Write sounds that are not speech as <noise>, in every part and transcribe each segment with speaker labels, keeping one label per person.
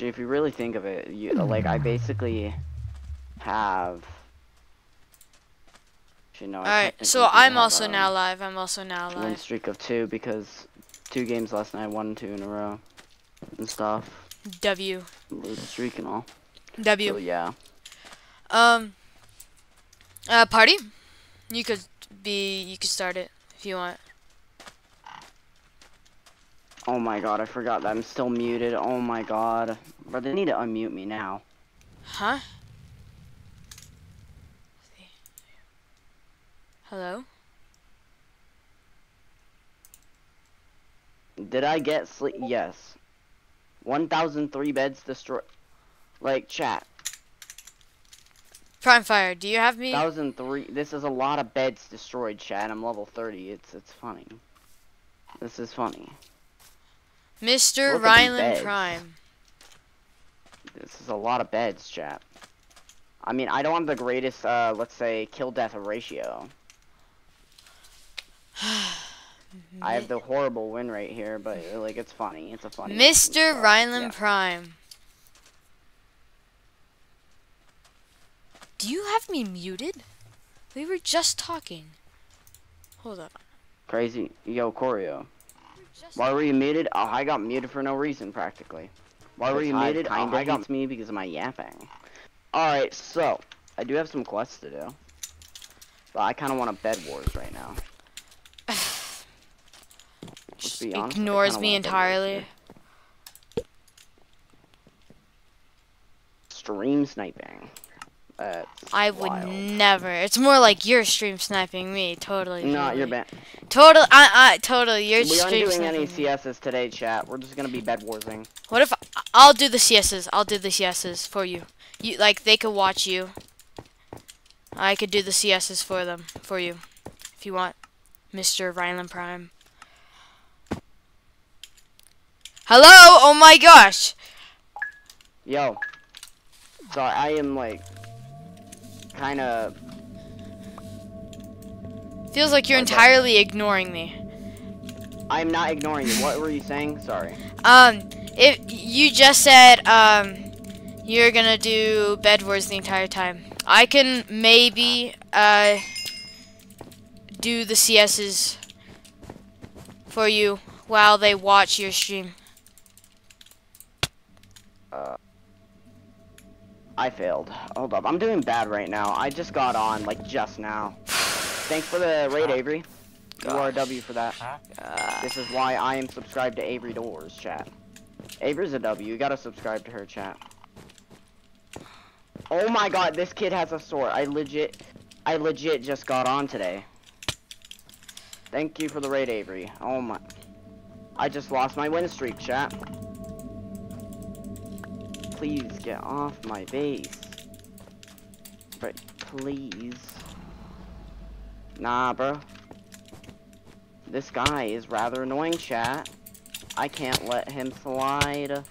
Speaker 1: Actually, if you really think of it, you like I basically have. Actually, no, I
Speaker 2: Alright, so I'm
Speaker 1: have,
Speaker 2: also now live. I'm also now
Speaker 1: win
Speaker 2: live.
Speaker 1: streak of two because two games last night, one and two in a row, and stuff.
Speaker 2: W.
Speaker 1: Lose streak and all. So
Speaker 2: W.
Speaker 1: yeah.
Speaker 2: Um. Uh, party. You could be. You could start it if you want.
Speaker 1: Oh my god, I forgot that I'm still muted. Oh my god. Bro, they need to unmute me now.
Speaker 2: Huh? Hello.
Speaker 1: Did I get sleep? Yes. 1,003 beds destroyed. Like, chat.
Speaker 2: Prime Fire. Do you have me?
Speaker 1: 1,003. This is a lot of beds destroyed, chat. I'm level 30. It's it's funny. This is funny.
Speaker 2: Mr.
Speaker 1: Look at these
Speaker 2: Ryland. Prime.
Speaker 1: This is a lot of beds, chat. I mean, I don't have the greatest, uh, let's say, kill death ratio. <sighs> I have the horrible win rate here, but like it's funny. It's a funny.
Speaker 2: Mr. Ryland
Speaker 1: yeah.
Speaker 2: Prime. Do you have me muted? We were just talking. Hold up.
Speaker 1: Crazy, yo, Corio. Why were you muted? Oh, I got muted for no reason, practically. Why were you
Speaker 3: Hive
Speaker 1: muted? Oh, I got me because of my yapping. Alright, so, I do have some quests to do. But I kind of want a bed wars right now. <sighs> Be honest,
Speaker 2: Ignores me
Speaker 1: want a Bed Wars
Speaker 2: entirely.
Speaker 1: Stream sniping. That's
Speaker 2: I would
Speaker 1: wild.
Speaker 2: never. It's more like you're stream sniping me. Totally.
Speaker 1: Not
Speaker 2: totally.
Speaker 1: you're banned.
Speaker 2: Total. I. I. Totally. You're
Speaker 1: We aren't doing any CSs today, chat. We're just gonna be bed warsing.
Speaker 2: What if I, I'll do the CSs? I'll do the CSs for you. You like they could watch you. I could do the CSs for them for you, if you want, Mr. Ryland Prime. Hello! Oh my gosh!
Speaker 1: Yo. So I am like kind of
Speaker 2: Feels like you're
Speaker 1: Okay.
Speaker 2: entirely ignoring me.
Speaker 1: I'm not ignoring you. What were you saying? Sorry.
Speaker 2: Um, if you just said um, you're gonna do Bed Wars the entire time, I can maybe uh do the CSs for you while they watch your stream.
Speaker 1: I failed. Hold up. I'm doing bad right now. I just got on like just now. Thanks for the raid, Avery. You are a W for that. This is why I am subscribed to Avery Doors, chat. Avery's a W. You gotta subscribe to her, chat. Oh my god, this kid has a sword. I legit, I legit just got on today. Thank you for the raid, Avery. Oh my. I just lost my win streak, chat. Please get off my base. Right, please. Nah, bro. This guy is rather annoying, chat. I can't let him slide.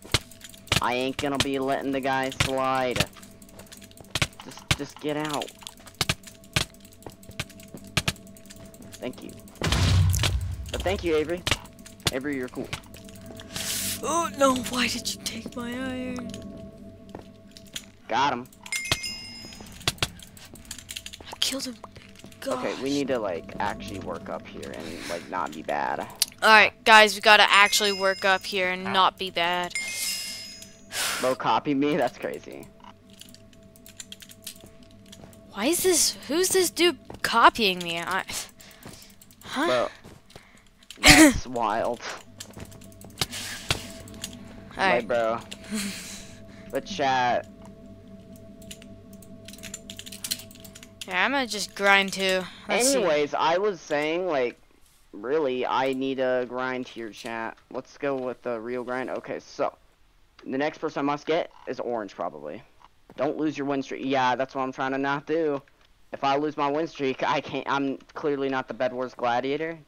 Speaker 1: I ain't gonna be letting the guy slide. Just, just get out. Thank you. But thank you, Avery. Avery, you're cool.
Speaker 2: oh no! Why did you take my iron?
Speaker 1: Got him.
Speaker 2: I killed him.
Speaker 1: Okay, we need to like actually work up here and like not be bad.
Speaker 2: All right, guys, we gotta actually work up here and not be bad. <sighs>
Speaker 1: Bro, copy me? That's crazy.
Speaker 2: Why is this? Who's this dude copying me? I, huh?
Speaker 1: Bro, <laughs> that's wild.
Speaker 2: All
Speaker 1: Like,
Speaker 2: right.
Speaker 1: bro. <laughs> But chat,
Speaker 2: Yeah, I'm gonna just grind too. Let's see.
Speaker 1: Anyways, I was saying, like, really, I need a grind here, chat. Let's go with the real grind. Okay, so, the next person I must get is orange, probably. Don't lose your win streak. Yeah, that's what I'm trying to not do. If I lose my win streak, I can't, I'm clearly not the Bed Wars Gladiator.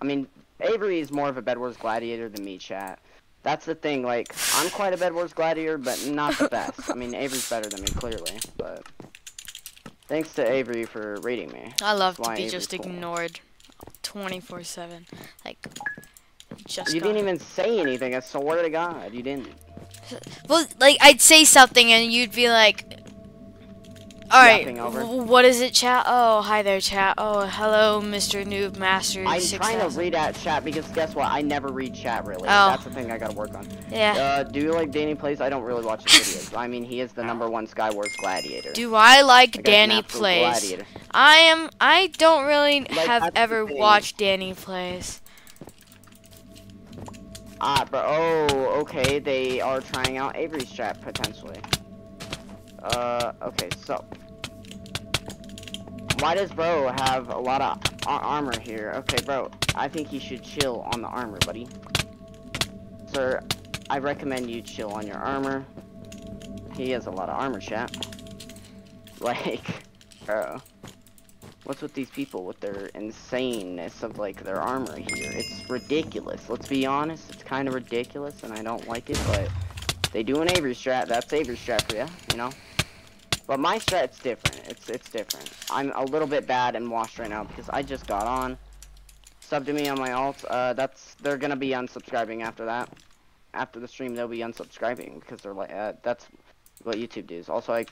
Speaker 1: I mean, Avery is more of a Bed Wars Gladiator than me, chat. That's the thing, like, I'm quite a Bed Wars Gladiator, but not the best. I mean, Avery's better than me, clearly, but... Thanks to Avery for rating me.
Speaker 2: I love
Speaker 1: That's
Speaker 2: to be
Speaker 1: Avery's
Speaker 2: just
Speaker 1: cool.
Speaker 2: ignored 24/7. Like just
Speaker 1: You didn't even say anything. I swear to God, you didn't.
Speaker 2: Well, like I'd say something and you'd be like, "All right,
Speaker 1: over.
Speaker 2: what is it, chat? Oh, hi there, chat. Oh, hello, Mr. Noob Master
Speaker 1: I'm
Speaker 2: six
Speaker 1: trying to read at chat because guess what? I never read chat really.
Speaker 2: Oh.
Speaker 1: That's the thing I gotta work on.
Speaker 2: Yeah.
Speaker 1: Uh, do you like Danny Plays? I don't really watch his videos. I mean, he is the number one Skywars gladiator.
Speaker 2: Do I like
Speaker 1: an
Speaker 2: Danny plays?
Speaker 1: gladiator.
Speaker 2: I am. I don't really
Speaker 1: Like,
Speaker 2: have ever watched Danny plays.
Speaker 1: Ah, bro. Oh, okay. They are trying out Avery's chat potentially. Uh, okay. So, why does bro have a lot of ar- armor here? Okay, bro. I think you should chill on the armor, buddy. Sir, I recommend you chill on your armor. He has a lot of armor, chat. <laughs> Like, bro. What's with these people with their insaneness of like their armor here? It's ridiculous. Let's be honest, it's kind of ridiculous, and I don't like it. But they do an Avery strat. That's Avery strat for you, you know. But my strat's different. It's it's different. I'm a little bit bad and washed right now because I just got on. Sub to me on my alt. Uh, that's they're gonna be unsubscribing after that. After the stream, they'll be unsubscribing because they're like uh, that's what YouTube does. Also, I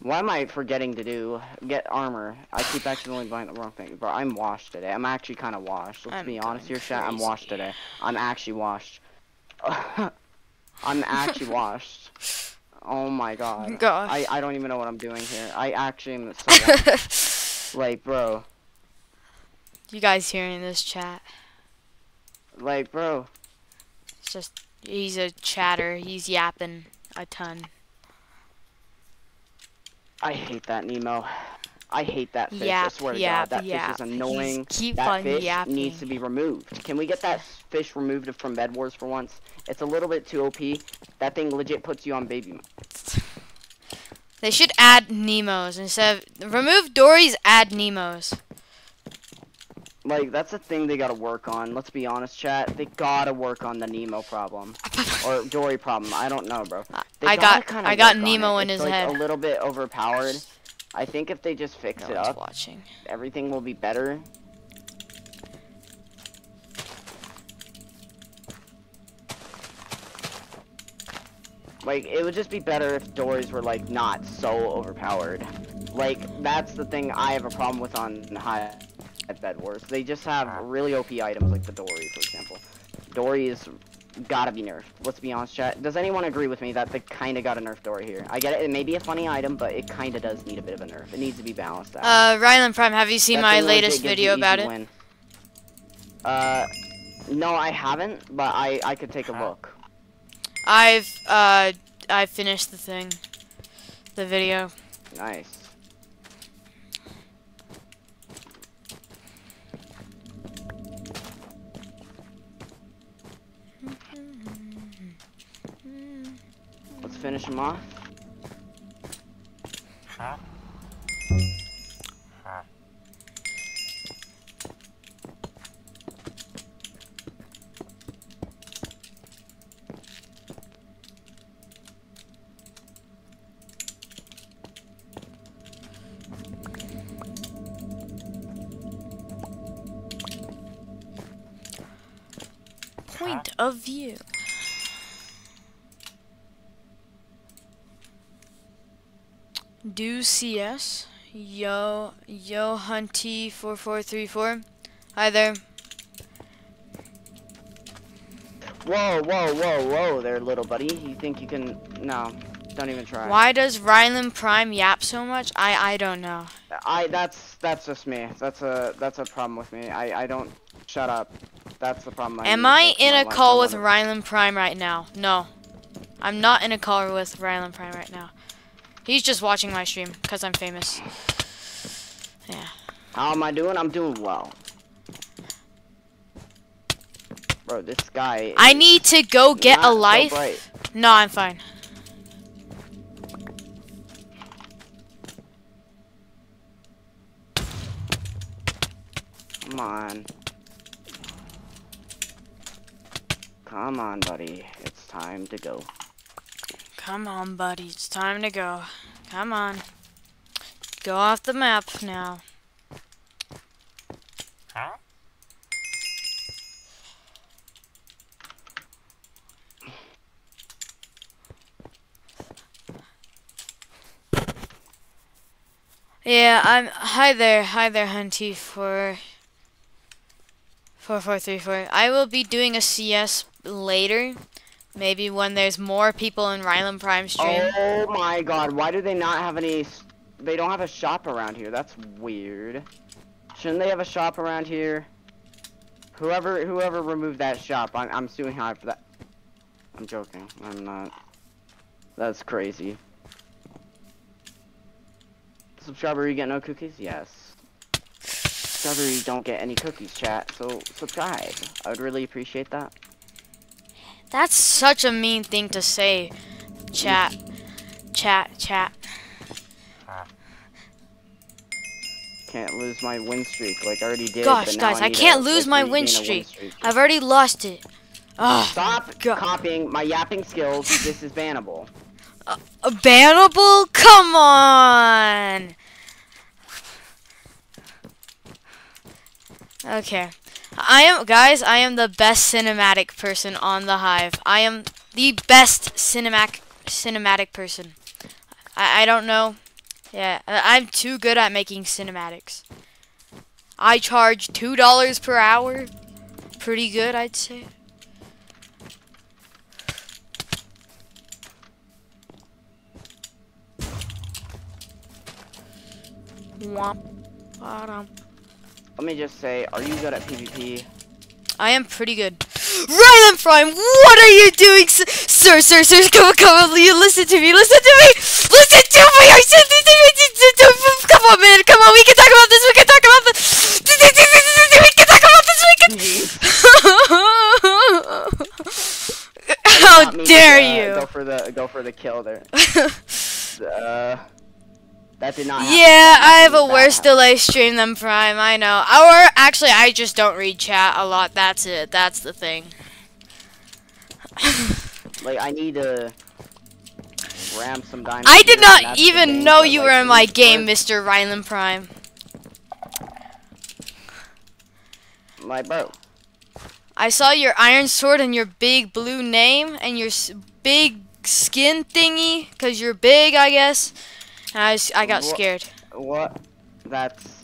Speaker 1: why am I forgetting to do get armor? I keep accidentally buying the wrong thing. But I'm washed today. I'm actually kind of washed. Let's
Speaker 2: I'm
Speaker 1: be honest here, chat. I'm washed today. I'm actually washed. <laughs> I'm actually <laughs> washed. Oh my god.
Speaker 2: Gosh.
Speaker 1: I, I don't even know what I'm doing here. I actually am so <laughs> like, bro.
Speaker 2: you guys hearing this chat?
Speaker 1: Like, bro.
Speaker 2: It's just he's a chatter. He's yapping a ton.
Speaker 1: I hate that Nemo. I hate that fish. I
Speaker 2: Yap,
Speaker 1: swear to
Speaker 2: yap,
Speaker 1: God, that
Speaker 2: yap.
Speaker 1: fish is
Speaker 2: He's
Speaker 1: annoying.
Speaker 2: keep
Speaker 1: that
Speaker 2: on
Speaker 1: fish
Speaker 2: yapping.
Speaker 1: needs to be removed. Can we get that fish removed from Bed Wars for once? It's a little bit too OP. That thing legit puts you on baby.
Speaker 2: They should add Nemos instead of remove Dory's. Add Nemos.
Speaker 1: Like, that's a thing they gotta work on. Let's be honest, chat. They gotta work on the Nemo problem. <laughs> Or Dory problem. I don't know, bro. They
Speaker 2: I got- I got Nemo
Speaker 1: it.
Speaker 2: in
Speaker 1: It's,
Speaker 2: his
Speaker 1: like,
Speaker 2: head.
Speaker 1: a little bit overpowered. I think if they just fix
Speaker 2: No
Speaker 1: it up,
Speaker 2: watching.
Speaker 1: everything will be better. Like, it would just be better if doors were, like, not so overpowered. Like, that's the thing I have a problem with on high at Bed Wars. They just have really OP items, like the Dory, for example. Dory is gotta be nerfed. Let's be honest, chat. Does anyone agree with me that they kinda got a nerf Dory here? I get it, it may be a funny item, but it kinda does need a bit of a nerf. It needs to be balanced out.
Speaker 2: Uh, Ryland Prime, have you seen
Speaker 1: That
Speaker 2: my
Speaker 1: thing
Speaker 2: latest video about it?
Speaker 1: win. Uh, no, I haven't, but I I could take a look.
Speaker 2: I've uh, I finished the thing, the video.
Speaker 1: Nice. Finish him off.
Speaker 2: Point of view. Do CS. Yo, yo, Hunty four four three four. Hi there.
Speaker 1: Whoa, whoa, whoa, whoa, there, little buddy. You think you can? No, don't even try.
Speaker 2: Why does Ryland Prime yap so much? I I don't know.
Speaker 1: I that's that's just me. That's a that's a problem with me. I I don't shut up. That's the problem. I
Speaker 2: Am I in a call with Ryland Prime right now? No. I'm not in a call with Ryland Prime right now. He's just watching my stream because I'm famous. Yeah.
Speaker 1: How am I doing? I'm doing well. Bro, this guy.
Speaker 2: I need to go get a life.
Speaker 1: bright.
Speaker 2: No, I'm fine.
Speaker 1: Come on. Come on, buddy. It's time to go.
Speaker 2: Come on, buddy. It's time to go. Come on. Go off the map now. Huh? Yeah, I'm. Hi there, hi there, Hunty. For four, four, three, four. I will be doing a CS later. Maybe when there's more people in Ryland Prime stream.
Speaker 1: Oh my god, why do they not have any... They don't have a shop around here. That's weird. Shouldn't they have a shop around here? Whoever whoever removed that shop, I'm, I'm suing Hive for that. I'm joking. I'm not. That's crazy. Subscriber, you get no cookies? Yes. Subscriber, you don't get any cookies, chat. So subscribe. I would really appreciate that.
Speaker 2: That's such a mean thing to say. Chat, chat, chat.
Speaker 1: Can't lose my win streak like I already did.
Speaker 2: Gosh, guys, I
Speaker 1: need
Speaker 2: can't
Speaker 1: to,
Speaker 2: lose
Speaker 1: like,
Speaker 2: my win
Speaker 1: a
Speaker 2: streak.
Speaker 1: streak.
Speaker 2: I've already lost it. Ah,
Speaker 1: Stop
Speaker 2: God.
Speaker 1: copying my yapping skills. This is bannable.
Speaker 2: a bannable? Come on. Okay. I am, guys, I am the best cinematic person on the Hive. I am the best cinematic cinematic person. I, I don't know. Yeah, I'm too good at making cinematics. I charge two dollars per hour. Pretty good, I'd say. Womp. Ba-dum.
Speaker 1: Let me just say, are you good at PvP?
Speaker 2: I am pretty good. Rylan Prime, what are you doing, sir, sir, sir? Come on, come on, you listen to me, listen to me, listen to me. I said, come on, man, come on, we can talk about this. We can talk about this. We can talk about this. We can. How dare
Speaker 1: uh, Go for the go for the kill there. Uh, that did not.
Speaker 2: Yeah, I have a worse
Speaker 1: happened.
Speaker 2: delay stream than Prime. I know. Or actually, I just don't read chat a lot. That's it. That's the thing. <laughs>
Speaker 1: Like I need to ram some diamonds.
Speaker 2: I did not even know you
Speaker 1: like,
Speaker 2: were in my game, Mr. Ryland Prime.
Speaker 1: My bro.
Speaker 2: I saw your iron sword and your big blue name and your s- big skin thingy, cause you're big, I guess. I, s- I got
Speaker 1: Wha-
Speaker 2: scared.
Speaker 1: What? That's.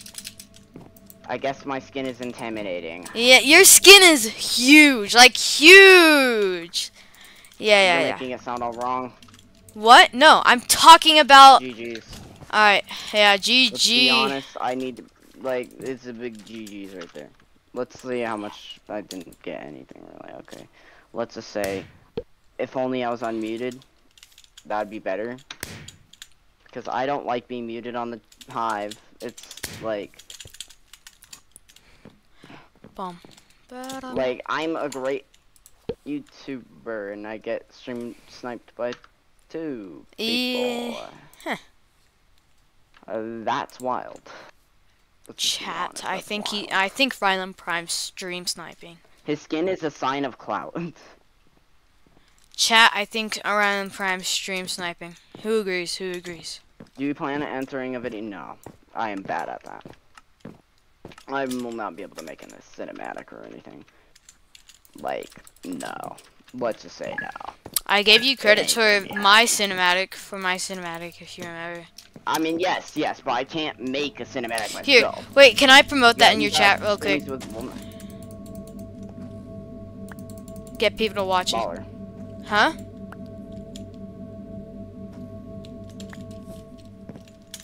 Speaker 1: I guess my skin is intimidating.
Speaker 2: Yeah, your skin is huge, like huge. Yeah, yeah,
Speaker 1: You're
Speaker 2: yeah.
Speaker 1: making it sound all wrong.
Speaker 2: What? No, I'm talking about.
Speaker 1: GG's.
Speaker 2: All right, yeah, GG.
Speaker 1: Let's be honest. I need to, like it's a big GG's right there. Let's see how much I didn't get anything really. Okay, let's just say, if only I was unmuted, that'd be better. Because I don't like being muted on the hive. It's like,
Speaker 2: Boom.
Speaker 1: Like I'm a great YouTuber and I get stream sniped by two people.
Speaker 2: Yeah. Huh.
Speaker 1: Uh, that's wild. Let's
Speaker 2: Chat.
Speaker 1: honest,
Speaker 2: I think he. I think Ryland Prime's stream sniping.
Speaker 1: His skin is a sign of clout. <laughs>
Speaker 2: Chat. I think Ryland Prime stream sniping. Who agrees? Who agrees?
Speaker 1: Do you plan on entering a video? No, I am bad at that. I will not be able to make it a cinematic or anything. Like, no. Let's just say no.
Speaker 2: I gave you credit for my cinematic for my cinematic, if you remember.
Speaker 1: I mean, yes, yes, but I can't make a cinematic myself.
Speaker 2: Here, wait. Can I promote that
Speaker 1: Yeah,
Speaker 2: in your chat real quick? Get people to watch it. Huh?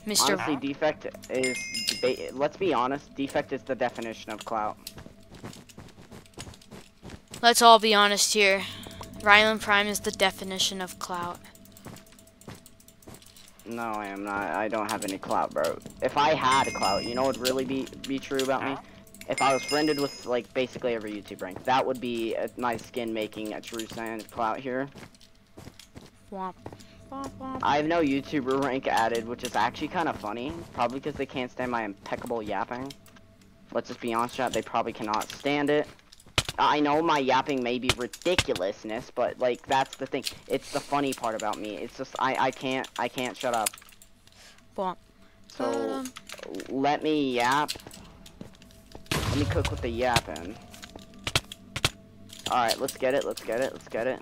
Speaker 2: Mr.
Speaker 1: Honestly, defect is. Let's be honest. Defect is the definition of clout.
Speaker 2: Let's all be honest here. Ryland Prime is the definition of clout.
Speaker 1: No, I am not. I don't have any clout, bro. If I had clout, you know what would really be be true about me? If I was friended with like basically every YouTube rank, that would be uh my skin making a true sign of clout here.
Speaker 2: Womp. Womp, womp.
Speaker 1: I have no YouTuber rank added, which is actually kind of funny. Probably because they can't stand my impeccable yapping. Let's just be honest, chat. They probably cannot stand it. I know my yapping may be ridiculousness, but like that's the thing. It's the funny part about me. It's just I I can't I can't shut up.
Speaker 2: Womp.
Speaker 1: So let me yap. Let me cook with the yapping. Alright, let's get it, let's get it, let's get it.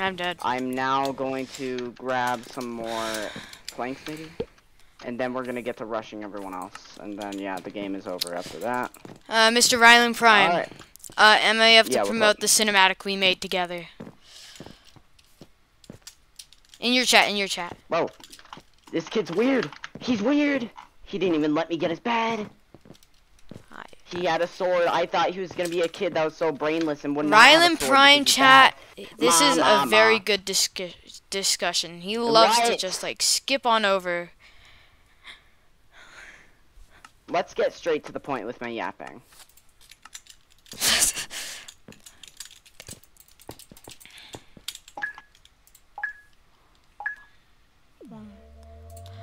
Speaker 2: I'm dead.
Speaker 1: I'm now going to grab some more planks maybe. and then we're gonna get to rushing everyone else, and then yeah, the game is over after that.
Speaker 2: Uh, Mr. Rylan Prime.
Speaker 1: All right.
Speaker 2: Uh, Emma, you have to
Speaker 1: what's
Speaker 2: promote the cinematic we made together. In your chat, in your chat.
Speaker 1: Whoa, this kid's weird. He's weird. He didn't even let me get his bed. He had a sword. I thought he was gonna be a kid that was so brainless and wouldn't.
Speaker 2: Rylan Prime chat. This is a very good discu- discussion. He loves to just like skip on over.
Speaker 1: Let's get straight to the point with my yapping.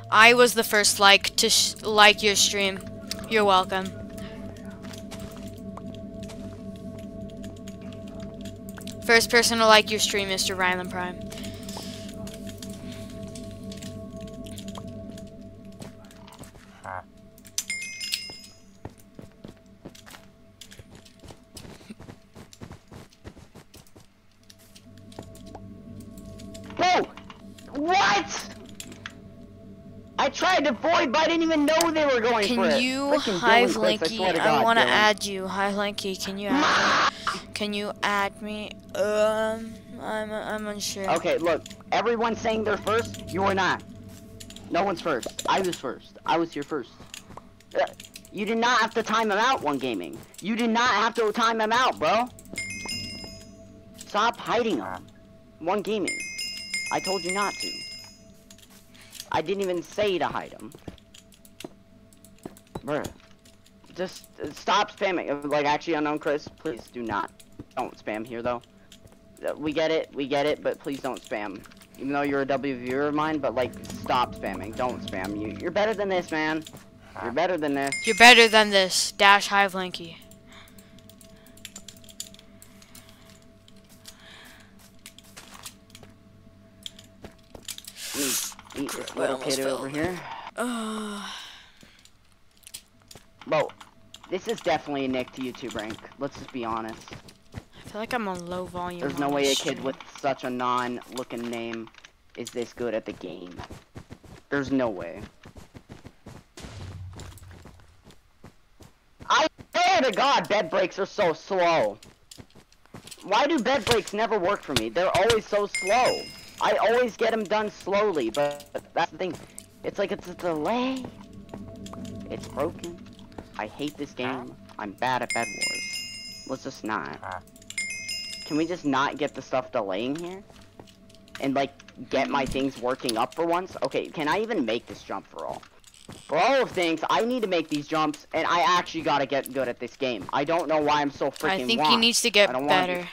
Speaker 2: I was the first like to sh- like your stream. You're welcome. First person to like your stream, Mr. Rylan Prime.
Speaker 1: Whoa! What? I tried to void, but I didn't even know they were going for it.
Speaker 2: Can you
Speaker 1: Frickin'
Speaker 2: hi
Speaker 1: Dylan I
Speaker 2: Linky?
Speaker 1: to
Speaker 2: I, want to add you. Hi Linky, can you add me? <laughs> Can you add me? Um, I'm I'm unsure.
Speaker 1: Okay, look, everyone's saying they're first. You're not. No one's first. I was first. I was here first. Uh, you did not have to time them out, one gaming. You did not have to time them out, bro. Stop hiding them. One gaming. I told you not to. I didn't even say to hide them. Bruh. Just uh, stop spamming. Like, actually, unknown Chris, please do not. Don't spam here, though. Uh, We get it, we get it, but please don't spam. Even though you're a W viewer of mine, but like, stop spamming. Don't spam. You, you're better than this, man. You're better than this.
Speaker 2: You're better than this. Dash Hive Linky.
Speaker 1: Eat, eat little
Speaker 2: almost
Speaker 1: kid
Speaker 2: fell.
Speaker 1: over here.
Speaker 2: Ugh.
Speaker 1: Well, this is definitely a Nick to YouTube rank. Let's just be honest.
Speaker 2: I feel like I'm on low volume.
Speaker 1: There's no way a
Speaker 2: this
Speaker 1: kid with such a non-looking name is this good at the game. There's no way. I swear to God, bed breaks are so slow. Why do bed breaks never work for me? They're always so slow. I always get them done slowly, but that's the thing. It's like it's a delay. It's broken. I hate this game. I'm bad at Bed Wars. Let's just not. Can we just not get the stuff delaying here? And like get my things working up for once? Okay, can I even make this jump for all? For all of things, I need to make these jumps, and I actually gotta get good at this game. I don't know why I'm so freaking
Speaker 2: I think
Speaker 1: washed.
Speaker 2: he needs to get better.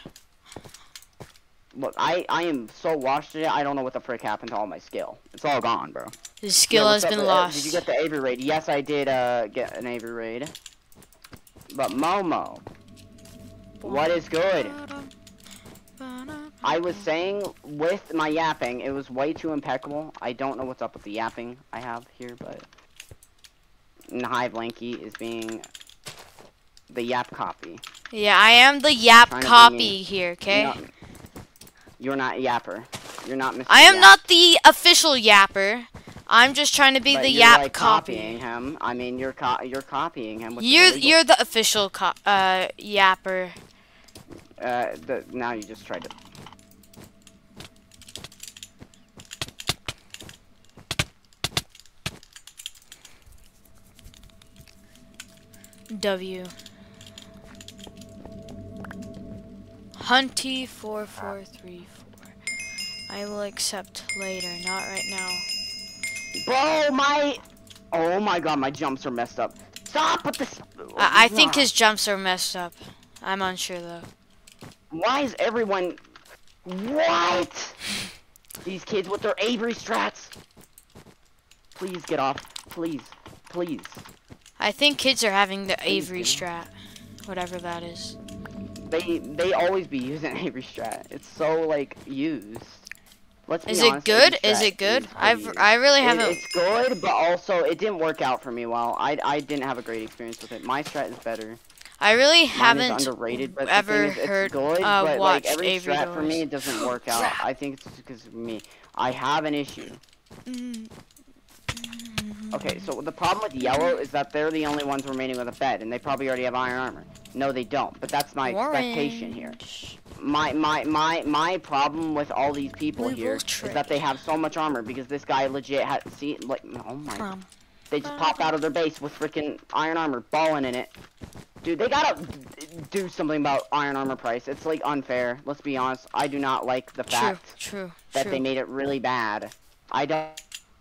Speaker 1: Look, I, I am so washed today, I don't know what the frick happened to all my skill. It's all gone, bro.
Speaker 2: His skill
Speaker 1: Yeah,
Speaker 2: has been
Speaker 1: uh,
Speaker 2: lost.
Speaker 1: Did you get the Avery raid? Yes, I did uh, get an Avery raid. But Momo, what is good? I was saying with my yapping, it was way too impeccable. I don't know what's up with the yapping I have here, but Hive Lanky is being the yap copy.
Speaker 2: Yeah, I am the yap
Speaker 1: Trying to bring
Speaker 2: copy here, okay?
Speaker 1: You're not, you're not yapper. You're not Mr.
Speaker 2: I am
Speaker 1: Yap.
Speaker 2: not the official yapper. I'm just trying to be
Speaker 1: But
Speaker 2: the
Speaker 1: you're,
Speaker 2: yap
Speaker 1: like,
Speaker 2: copy.
Speaker 1: copying him. I mean, you're co- you're copying him.
Speaker 2: You're
Speaker 1: illegal.
Speaker 2: you're the official co- uh yapper.
Speaker 1: Uh, the, now you just tried to.
Speaker 2: W. Hunty four four three four. I will accept later, not right now.
Speaker 1: Bro, my. Oh my god, my jumps are messed up. Stop with this.
Speaker 2: I, I think his jumps are messed up. I'm unsure though.
Speaker 1: Why is everyone. What? These kids with their Avery strats. Please get off. Please. Please.
Speaker 2: I think kids are having the Avery strat, whatever that is.
Speaker 1: They they always be using <laughs> Avery strat. It's so like used. Let's be
Speaker 2: Is it
Speaker 1: honest,
Speaker 2: good? Is it good?
Speaker 1: is
Speaker 2: I've. I really haven't.
Speaker 1: it's good, but also it didn't work out for me well. I I didn't have a great experience with it. My strat is better.
Speaker 2: I really
Speaker 1: Mine
Speaker 2: haven't
Speaker 1: underrated, but
Speaker 2: ever
Speaker 1: is, it's
Speaker 2: heard
Speaker 1: good,
Speaker 2: uh,
Speaker 1: but like every
Speaker 2: Avery
Speaker 1: strat for me, it doesn't work out. I think it's just because of me. I have an issue. Okay, so the problem with yellow is that they're the only ones remaining with a bed, and they probably already have iron armor. No, they don't. But that's my expectation here.
Speaker 2: Orange.
Speaker 1: My my my my problem with all these people
Speaker 2: We
Speaker 1: here is that they have so much armor because this guy legit had see like oh my
Speaker 2: From.
Speaker 1: they just popped out of their base with freaking iron armor balling in it. Dude, they gotta do something about iron armor price. It's like unfair. Let's be honest. I do not like the
Speaker 2: True,
Speaker 1: fact
Speaker 2: true,
Speaker 1: that
Speaker 2: true.
Speaker 1: they made it really bad. I don't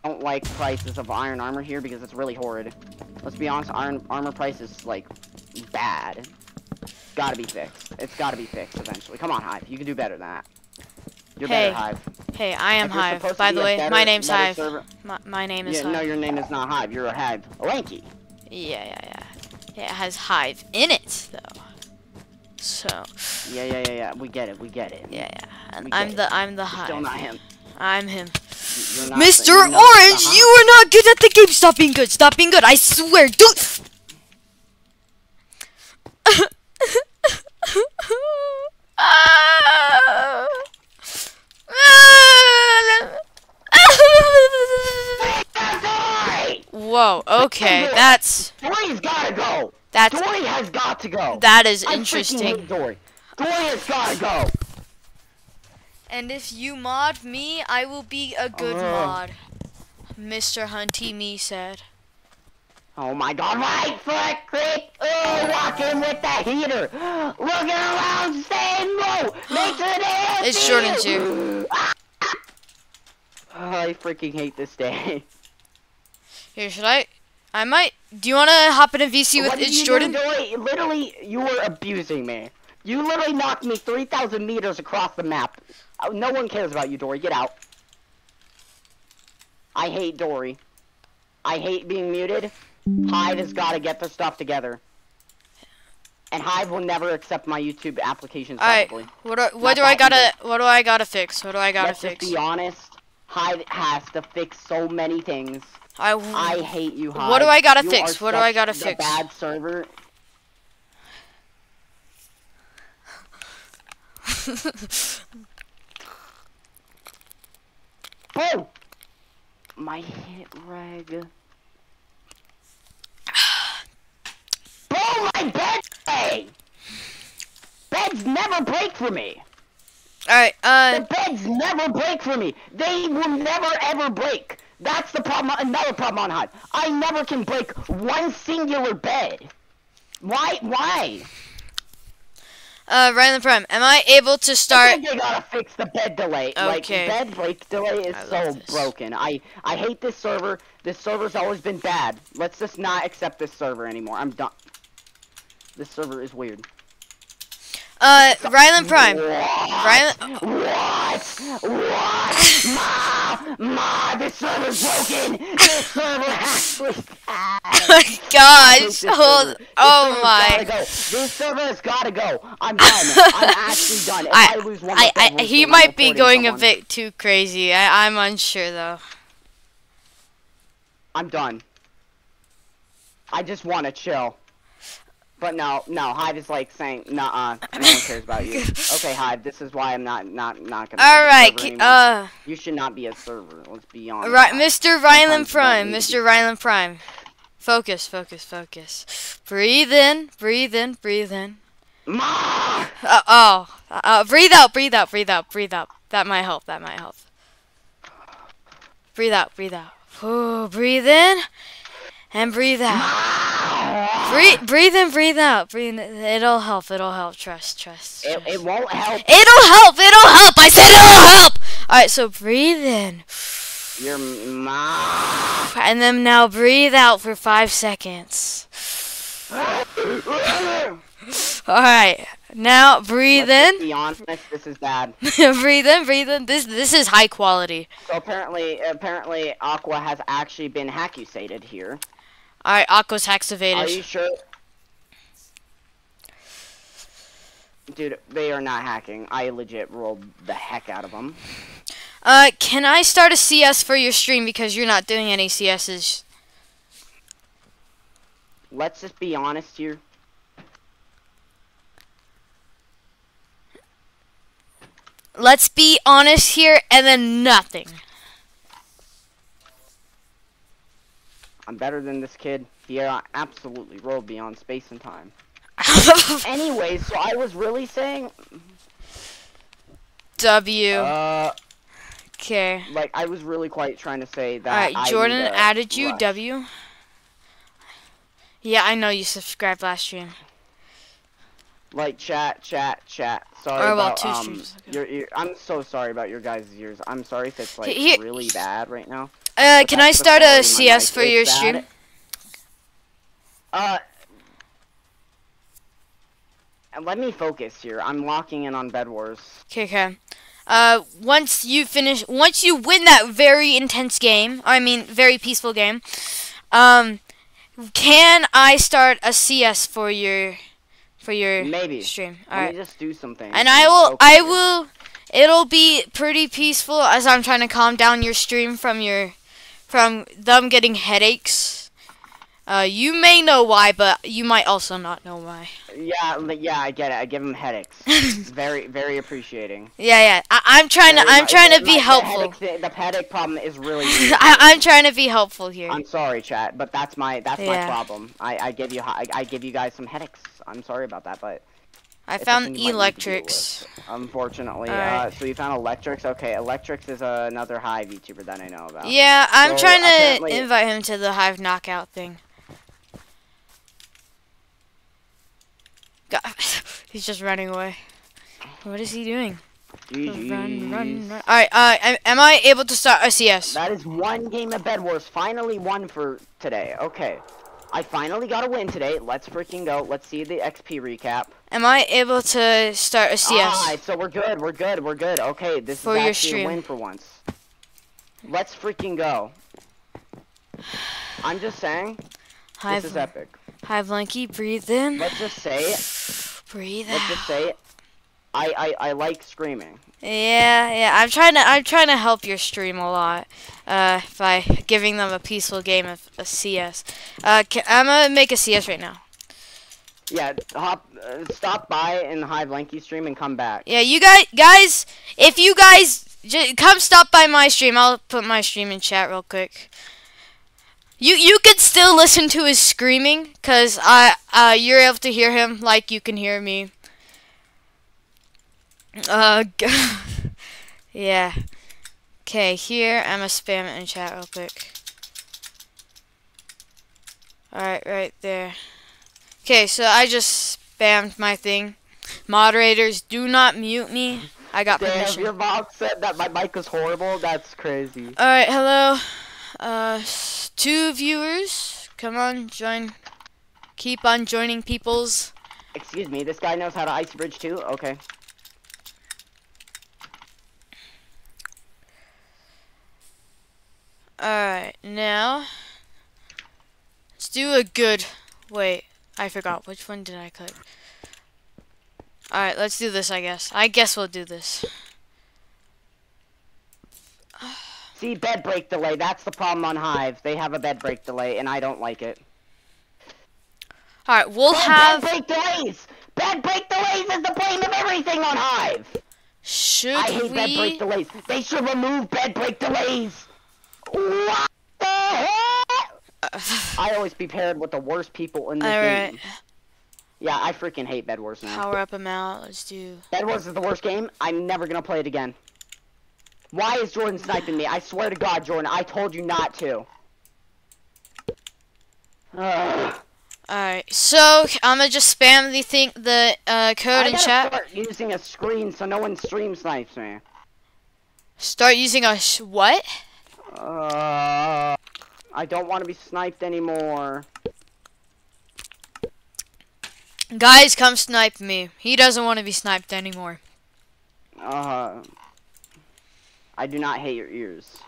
Speaker 1: don't like prices of iron armor here because it's really horrid. Let's be honest, iron armor price is like bad. Gotta be fixed. It's gotta be fixed eventually. Come on, Hive. You can do better than that. You're
Speaker 2: Hey,
Speaker 1: better, Hive.
Speaker 2: Hey, I am Hive. By the way,
Speaker 1: better-
Speaker 2: my name's Hive. My, my name is
Speaker 1: Yeah,
Speaker 2: Hive.
Speaker 1: no, your name is not Hive. You're a Hive. Lanky.
Speaker 2: Yeah, yeah, yeah. Yeah, it has Hive in it though. So,
Speaker 1: Yeah, yeah, yeah, yeah. We get it. We get it.
Speaker 2: yeah, yeah. And I'm the I'm the
Speaker 1: You're Still
Speaker 2: Hive.
Speaker 1: not him.
Speaker 2: I'm him.
Speaker 1: You're not-
Speaker 2: Mr.
Speaker 1: you're not
Speaker 2: Orange, you are not good at the game. Stop being good. Stop being good. I swear. Do. Whoa. Okay, that's
Speaker 1: Dory's gotta go.
Speaker 2: that's
Speaker 1: Dory has got to go.
Speaker 2: that is
Speaker 1: I freaking
Speaker 2: interesting.
Speaker 1: Dory. Dory has gotta go.
Speaker 2: And if you mod me, I will be a good
Speaker 1: Uh.
Speaker 2: mod. Mr. Hunty me said.
Speaker 1: Oh my god, right foot creep! Oh, walking with the heater! Looking around, staying <gasps> low! Make sure they
Speaker 2: It's Jordan too.
Speaker 1: Oh, <laughs> I freaking hate this day.
Speaker 2: Here, should I? I might. Do you want to hop in a VC with
Speaker 1: What
Speaker 2: It's
Speaker 1: you
Speaker 2: Jordan?
Speaker 1: Do? Literally, you were abusing me. You literally knocked me 3,000 meters across the map. Oh, no one cares about you, Dory. Get out. I hate Dory. I hate being muted. Hive has got to get their stuff together. And Hive will never accept my YouTube applications,
Speaker 2: Alright, what do, what do I gotta what do I gotta fix? What do I gotta
Speaker 1: Let's
Speaker 2: fix?
Speaker 1: just be honest. Hive has to fix so many things.
Speaker 2: I
Speaker 1: I hate you, Hive.
Speaker 2: What do I gotta
Speaker 1: You
Speaker 2: fix? What do I gotta fix?
Speaker 1: bad server. <laughs> Oh! My hit reg. <gasps> Oh, my bed break! Beds never break for me.
Speaker 2: Alright, uh
Speaker 1: The beds never break for me. They will never ever break. That's the problem. Another problem on Hive. I never can break one singular bed. Why? Why?
Speaker 2: Uh Rylan Prime, am I able to
Speaker 1: I
Speaker 2: start
Speaker 1: think they gotta fix the bed delay.
Speaker 2: Okay.
Speaker 1: Like bed break delay is so
Speaker 2: this.
Speaker 1: broken. I I hate this server. This server's always been bad. Let's just not accept this server anymore. I'm done. This server is weird.
Speaker 2: Uh Rylan Prime? Rylan
Speaker 1: What? What? Ma! Ma! This server's broken! This server actually bad!
Speaker 2: Gosh, hold
Speaker 1: server-
Speaker 2: oh my
Speaker 1: go. This server has gotta go. I'm done. I'm actually done. If I,
Speaker 2: I,
Speaker 1: lose one
Speaker 2: I,
Speaker 1: more
Speaker 2: I, he might be going a bit too crazy. I, I'm unsure though.
Speaker 1: I'm done. I just want to chill. But no, no, Hive is like saying, nah, uh, no one cares about you. <laughs> Okay, Hive, this is why I'm not, not, not gonna.
Speaker 2: All right,
Speaker 1: this server
Speaker 2: k-
Speaker 1: anymore.
Speaker 2: uh,
Speaker 1: you should not be a server. Let's be honest.
Speaker 2: right, Mr.
Speaker 1: Ryland
Speaker 2: Prime,
Speaker 1: don't need to
Speaker 2: Mr. Ryland Prime, focus, focus, focus. Breathe in, breathe in, breathe in.
Speaker 1: Ma!
Speaker 2: Uh, oh, uh, breathe out, breathe out, breathe out, breathe out. That might help. That might help. Breathe out, breathe out. Ooh, breathe in and breathe out. Breathe, breathe in, breathe out. Breathe. In. It'll help. It'll help. Trust, trust.
Speaker 1: It,
Speaker 2: trust.
Speaker 1: it won't help.
Speaker 2: It'll help. It'll help. I said it'll help. All right. So breathe in,
Speaker 1: Your ma.
Speaker 2: and then now breathe out for five seconds. All right. Now breathe
Speaker 1: Let's
Speaker 2: in.
Speaker 1: Be honest, this is bad. <laughs>
Speaker 2: breathe in. Breathe in. This this is high quality.
Speaker 1: So apparently, apparently, Aqua has actually been hackusated here.
Speaker 2: All right. Aqua's
Speaker 1: Are you sure? Dude, they are not hacking. I legit rolled the heck out of them.
Speaker 2: Uh, can I start a CS for your stream because you're not doing any CSs?
Speaker 1: Let's just be honest here.
Speaker 2: Let's be honest here, and then nothing.
Speaker 1: I'm better than this kid. He absolutely rolled beyond space and time. <laughs> Anyways, so I was really saying,
Speaker 2: W.
Speaker 1: uh,
Speaker 2: Okay.
Speaker 1: like I was really quite trying to say that.
Speaker 2: Alright, Jordan
Speaker 1: need a
Speaker 2: added you,
Speaker 1: rush.
Speaker 2: W. Yeah, I know you subscribed last stream.
Speaker 1: Like chat, chat, chat. Sorry
Speaker 2: Or, well,
Speaker 1: about
Speaker 2: two
Speaker 1: um. Your, your, I'm so sorry about your guys' ears. I'm sorry if it's like
Speaker 2: He-
Speaker 1: really bad right now.
Speaker 2: Uh, can I start a CS for your stream?
Speaker 1: Uh. Let me focus here. I'm locking in on Bed Wars.
Speaker 2: Okay, okay. Uh, once you finish, once you win that very intense game, I mean, very peaceful game, um, can I start a CS for your, for your
Speaker 1: Maybe.
Speaker 2: stream?
Speaker 1: Me just do something.
Speaker 2: And I will, I will, it'll be pretty peaceful as I'm trying to calm down your stream from your, from them getting headaches. Uh, you may know why, but you might also not know why.
Speaker 1: Yeah, yeah, I get it. I give them headaches. <laughs> very, very appreciating.
Speaker 2: Yeah, yeah. I, I'm trying to, I'm
Speaker 1: mu-
Speaker 2: trying to be helpful.
Speaker 1: The headache, the headache problem is really. <laughs>
Speaker 2: I, I'm trying to be helpful here.
Speaker 1: I'm sorry, chat, but that's my that's my problem. I, I give you I, I give you guys some headaches. I'm sorry about that, but
Speaker 2: I found
Speaker 1: something you might need to deal
Speaker 2: electrics.
Speaker 1: Unfortunately, uh, so you found electrics. Okay, electrics is uh, another Hive YouTuber that I know about.
Speaker 2: Yeah, I'm
Speaker 1: So,
Speaker 2: trying to invite him to the Hive knockout thing. God, <laughs> he's just running away. What is he doing? Run, run, run. Alright, uh, am- am I able to start a CS?
Speaker 1: That is one game of Bed Wars. Finally one for today. Okay. I finally got a win today. Let's freaking go. Let's see the XP recap.
Speaker 2: Am I able to start a CS?
Speaker 1: Alright, so we're good. We're good. We're good. Okay, this
Speaker 2: For
Speaker 1: is actually
Speaker 2: stream.
Speaker 1: a win for once. Let's freaking go. I'm just saying, this is epic.
Speaker 2: Hi, Blanky. breathe in.
Speaker 1: Let's just say it. <sighs>
Speaker 2: Breathe
Speaker 1: Let's
Speaker 2: out.
Speaker 1: just say it. I, I, I like screaming.
Speaker 2: Yeah, yeah. I'm trying to I'm trying to help your stream a lot, uh, by giving them a peaceful game of a CS. Uh, ca I'm gonna make a CS right now.
Speaker 1: Yeah, hop, uh, stop by in the Hive Lanky stream and come back.
Speaker 2: Yeah, you guys, guys, if you guys j- come stop by my stream, I'll put my stream in chat real quick. You you could still listen to his screaming, cause I uh you're able to hear him like you can hear me. Uh, <laughs> yeah. Okay, here I'm gonna spam it in chat real quick. Alright, right there. Okay, so I just spammed my thing. Moderators, do not mute me. I got
Speaker 1: Damn,
Speaker 2: permission.
Speaker 1: your mom said that my mic was horrible. That's crazy.
Speaker 2: Alright, hello. Uh, two viewers. Come on, join. Keep on joining peoples.
Speaker 1: Excuse me, this guy knows how to ice bridge too? Okay.
Speaker 2: Alright, now. Let's do a good. Wait, I forgot. Which one did I click? Alright, let's do this, I guess. I guess we'll do this.
Speaker 1: See, bed break delay. That's the problem on Hive. They have a bed break delay, and I don't like it.
Speaker 2: Alright, we'll
Speaker 1: Oh,
Speaker 2: have.
Speaker 1: bed break delays. Bed break delays is the blame of everything on Hive.
Speaker 2: Should
Speaker 1: I hate bed break
Speaker 2: we.
Speaker 1: delays. They should remove bed break delays. What the? I always be paired with the worst people in the
Speaker 2: Alright,
Speaker 1: game. Yeah, I freaking hate Bed Wars now.
Speaker 2: power up him out. Let's do.
Speaker 1: Bed Wars is the worst game. I'm never gonna play it again. Why is Jordan sniping me? I swear to God, Jordan, I told you not to. Ugh.
Speaker 2: Alright, so I'm gonna just spam the thing, the uh, code
Speaker 1: I
Speaker 2: in chat.
Speaker 1: start using a screen so no one stream snipes me.
Speaker 2: Start using a sh- what?
Speaker 1: Uh, I don't want to be sniped anymore.
Speaker 2: Guys, come snipe me. He doesn't want to be sniped anymore.
Speaker 1: Uh, I do not hate your ears.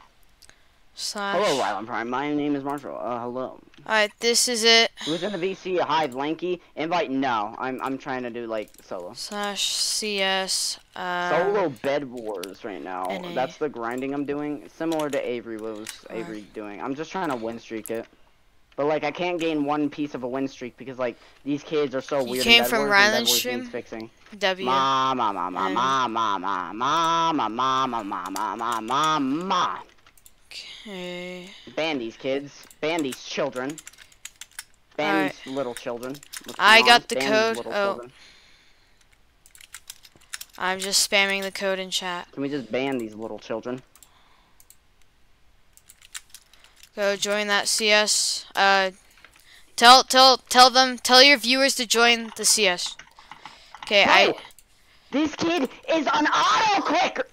Speaker 2: Slash.
Speaker 1: Hello, Rylan Prime. My name is Marshall. Uh, hello.
Speaker 2: Alright, this is it.
Speaker 1: Who's in the VC? Hive, Lanky. Invite? No. I'm I'm trying to do like solo.
Speaker 2: Slash CS. Uh,
Speaker 1: Solo Bed Wars right now.
Speaker 2: NA.
Speaker 1: That's the grinding I'm doing. Similar to Avery What
Speaker 2: was.
Speaker 1: Avery doing. I'm just trying to win streak it. But like I can't gain one piece of a win streak because like these kids are so
Speaker 2: You
Speaker 1: weird.
Speaker 2: came from
Speaker 1: Wars and Bed
Speaker 2: Ryland's
Speaker 1: Wars
Speaker 2: stream?
Speaker 1: fixing.
Speaker 2: W.
Speaker 1: Ma ma ma ma ma ma ma ma ma ma ma ma ma ma ma ma.
Speaker 2: Hey.
Speaker 1: Ban these kids. Ban these children. Ban
Speaker 2: Alright.
Speaker 1: these little children.
Speaker 2: I got the
Speaker 1: ban
Speaker 2: code. Oh.
Speaker 1: children.
Speaker 2: I'm just spamming the code in chat.
Speaker 1: Can we just ban these little children?
Speaker 2: Go join that CS. Uh, tell tell tell them tell your viewers to join the CS. Okay, I
Speaker 1: This kid is an auto clicker.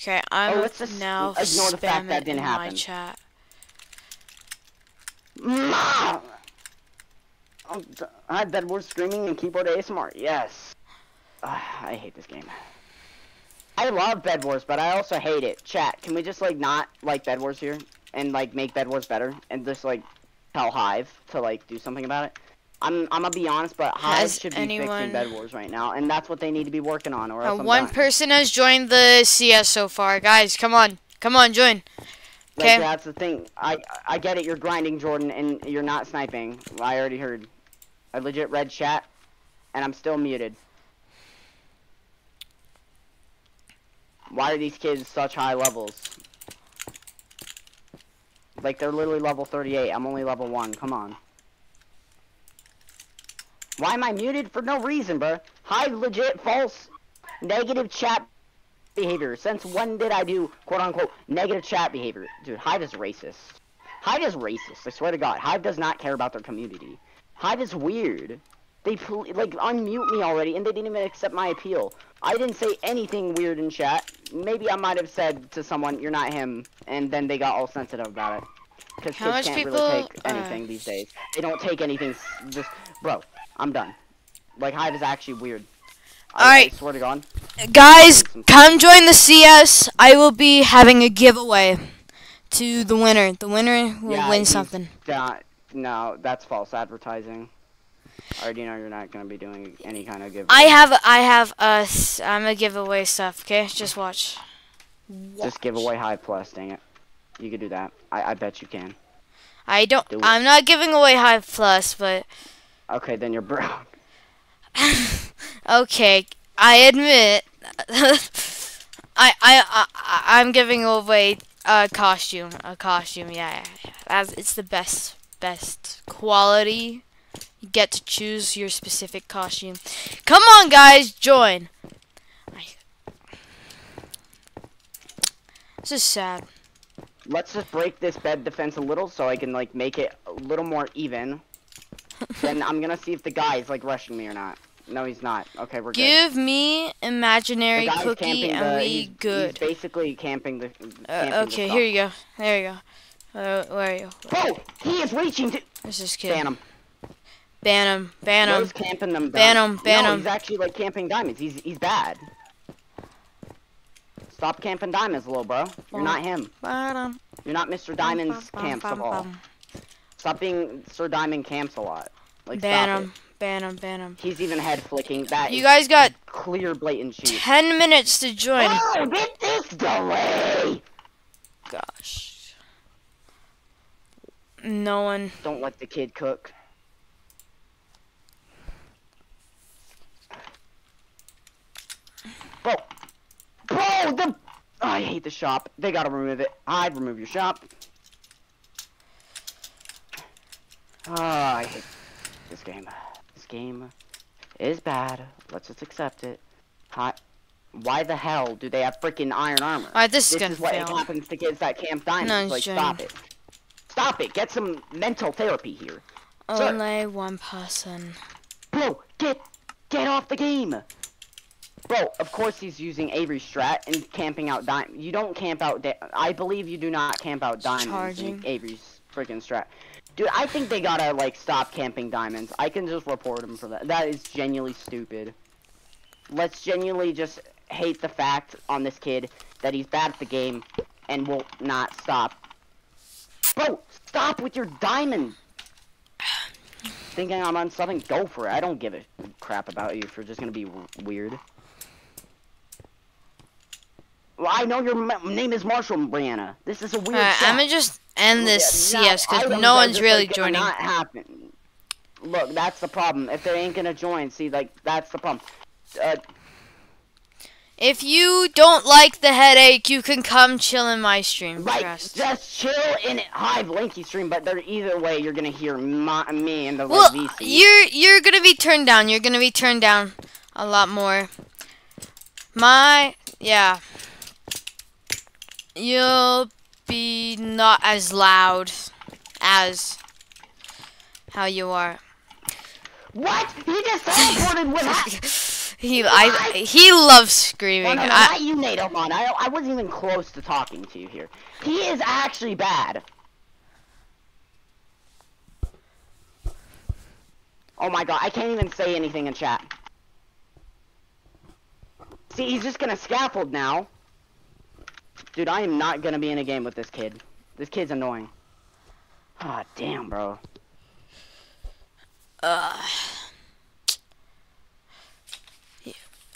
Speaker 2: Okay I'm
Speaker 1: Oh, let's just
Speaker 2: now
Speaker 1: ignore the fact that didn't
Speaker 2: in my chat.
Speaker 1: Mom! <laughs> Oh, I bet we're screaming and keyboard ASMR. Yes. Ah, I hate this game. I love Bed Wars, but I also hate it. Chat, can we just like not like Bed Wars here and like make Bed Wars better and just like tell Hive to like do something about it? I'm I'm gonna be honest, but Hive should be
Speaker 2: anyone-
Speaker 1: fixing Bed Wars right now, and that's what they need to be working on. Or
Speaker 2: Uh, one
Speaker 1: done.
Speaker 2: person has joined the CS so far. Guys, come on. Come on, join.
Speaker 1: Like,
Speaker 2: Okay.
Speaker 1: that's the thing. I I get it. You're grinding, Jordan, and you're not sniping. I already heard. I legit read chat, and I'm still muted. Why are these kids such high levels? Like they're literally level 38. I'm only level one. Come on. Why am I muted for no reason, bro? Hive legit false negative chat behavior. Since when did I do quote unquote negative chat behavior? Dude, Hive is racist. Hive is racist. I swear to God, Hive does not care about their community. Hive is weird. They like unmute me already, and they didn't even accept my appeal. I didn't say anything weird in chat. Maybe I might have said to someone, "You're not him," and then they got all sensitive about it. Because kids
Speaker 2: much
Speaker 1: can't
Speaker 2: people,
Speaker 1: really take
Speaker 2: uh,
Speaker 1: anything these days. They don't take anything. Just, bro, I'm done. Like Hive is actually weird. I,
Speaker 2: Alright.
Speaker 1: Swear to God.
Speaker 2: Guys, come join the CS. I will be having a giveaway to the winner. The winner will
Speaker 1: Yeah,
Speaker 2: win something.
Speaker 1: Not, no, that's false advertising. I already know you're not gonna be doing any kind of giveaway.
Speaker 2: I have I have uh I'm a giveaway stuff. Okay, just watch.
Speaker 1: Just give away Hive Plus, dang it. You could do that. I, I bet you can.
Speaker 2: I don't.
Speaker 1: Do.
Speaker 2: I'm not giving away Hive Plus, but
Speaker 1: Okay, then you're brown. <laughs>
Speaker 2: okay. I admit. <laughs> I, I I I'm giving away a costume. A costume. Yeah, yeah. That's, it's the best best quality. You get to choose your specific costume. Come on, guys, join. This is sad.
Speaker 1: Let's just break this bed defense a little so I can like make it a little more even. Then I'm gonna see if the guy is like rushing me or not. No, he's not. Okay, we're good.
Speaker 2: Give me imaginary cookie and
Speaker 1: the-
Speaker 2: we
Speaker 1: he's-
Speaker 2: good.
Speaker 1: He's basically camping the. camping
Speaker 2: Uh, okay,
Speaker 1: stuff.
Speaker 2: here you go. There you go. Uh, where are you?
Speaker 1: Oh, he is reaching to
Speaker 2: Where's this kid?
Speaker 1: ban him.
Speaker 2: Ban him. Ban him.
Speaker 1: Bro's camping them.
Speaker 2: Ban him, ban
Speaker 1: no,
Speaker 2: him.
Speaker 1: he's actually like camping diamonds. He's he's bad. Stop camping diamonds, little bro. You're not him.
Speaker 2: Ba-dum,
Speaker 1: You're not Mr. Diamond's camps of all. Stop being Sir Diamond camps a lot. Like
Speaker 2: Ban him. Ban him. Ban him.
Speaker 1: He's even head flicking. That
Speaker 2: You guys got
Speaker 1: clear blatant cheat.
Speaker 2: 10 minutes to join.
Speaker 1: Oh, get this delay!
Speaker 2: Gosh. No one.
Speaker 1: Don't let the kid cook. Bro, bro, the oh, I hate the shop. They gotta remove it. I'd remove your shop. Ah, I hate this game. This game is bad. Let's just accept it. Hi. Why the hell do they have freaking iron armor?
Speaker 2: Alright, this is
Speaker 1: This
Speaker 2: gonna
Speaker 1: is what happens to kids that camp diamonds.
Speaker 2: No,
Speaker 1: like, stop it. Stop it. Get some mental therapy here. Sir.
Speaker 2: Only one person.
Speaker 1: Bro, get get off the game. Bro, of course he's using Avery strat and camping out diamond. You don't camp out. I believe you do not camp out diamonds
Speaker 2: Charging.
Speaker 1: in Avery's freaking strat. Dude, I think they gotta like stop camping diamonds. I can just report them for that. That is genuinely stupid. Let's genuinely just hate the fact on this kid that he's bad at the game and will not stop. Bro, stop with your diamond. <sighs> Thinking I'm on something, go for it. I don't give a crap about you if you're just gonna be w- weird. Well, I know your m- name is Marshall, Brianna. This is a weird.
Speaker 2: Alright. I'm gonna just end this
Speaker 1: Yeah,
Speaker 2: CS because no one's really
Speaker 1: like,
Speaker 2: joining.
Speaker 1: Not happen. Look, that's the problem. If they ain't gonna join, see, like that's the problem. Uh,
Speaker 2: If you don't like the headache, you can come chill in my stream.
Speaker 1: Right,
Speaker 2: Trust.
Speaker 1: just chill in Hive Lanky stream, but there either way you're gonna hear my, me and the
Speaker 2: Well,
Speaker 1: VC.
Speaker 2: you're you're gonna be turned down. You're gonna be turned down a lot more. My yeah. You'll be not as loud as how you are.
Speaker 1: What? He just teleported with. <laughs>
Speaker 2: He I he loves screaming.
Speaker 1: No, no, no,
Speaker 2: I,
Speaker 1: not you, Nadomon. I, I wasn't even close to talking to you here. He is actually bad. Oh my god, I can't even say anything in chat. See, he's just gonna scaffold now. Dude, I am not gonna be in a game with this kid. This kid's annoying. Ah, damn, bro.
Speaker 2: uh, uh,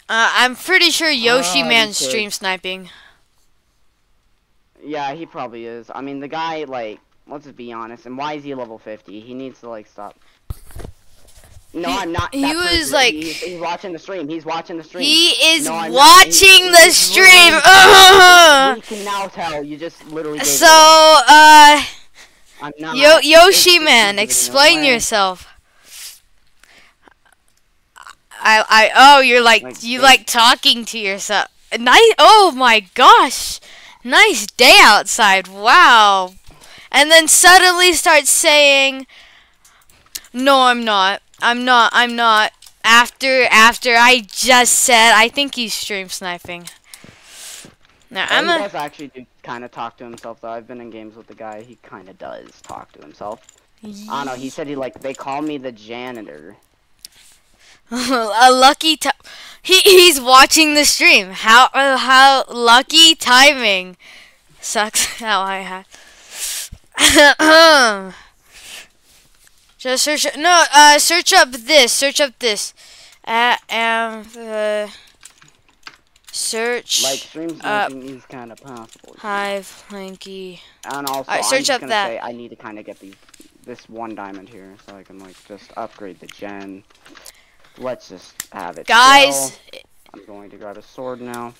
Speaker 2: I'm pretty sure Yoshi
Speaker 1: Oh,
Speaker 2: Man's stream sniping.
Speaker 1: Yeah, he probably is. I mean, the guy, like, let's just be honest. And why is he level 50? He needs to, like, stop. No,
Speaker 2: He-
Speaker 1: I'm not.
Speaker 2: he was, like-
Speaker 1: He's, he's watching the stream. He's watching the stream.
Speaker 2: He is
Speaker 1: No,
Speaker 2: watching the
Speaker 1: he's
Speaker 2: stream. Ugh. <laughs>
Speaker 1: We can now tell. You just literally
Speaker 2: So, uh.
Speaker 1: I'm not.
Speaker 2: Yo Yoshi Man, explain yourself. I I oh you're like,
Speaker 1: Like
Speaker 2: you like talking to yourself. Nice. Oh my gosh, nice day outside. Wow. And then suddenly start saying, "No, I'm not. I'm not. I'm not." After after I just said, I think he's stream sniping. Now
Speaker 1: Oh,
Speaker 2: I'm
Speaker 1: he
Speaker 2: a.
Speaker 1: does actually do kind of talk to himself though. I've been in games with the guy. He kind of does talk to himself. I don't know. He said he like they call me the janitor. <laughs>
Speaker 2: a lucky he he's watching the stream. How uh, how lucky timing. Sucks <laughs> how I had. <clears throat> Just search no uh search up this search up this. Uh, um uh, search
Speaker 1: Like stream
Speaker 2: Uh,
Speaker 1: is kind of possible.
Speaker 2: hive lanky.
Speaker 1: And also,
Speaker 2: Alright,
Speaker 1: I'm
Speaker 2: search
Speaker 1: just
Speaker 2: up that.
Speaker 1: say I need to kind of get these this one diamond here so I can like just upgrade the gen. Let's just have it.
Speaker 2: Guys.
Speaker 1: I'm going to grab a sword now.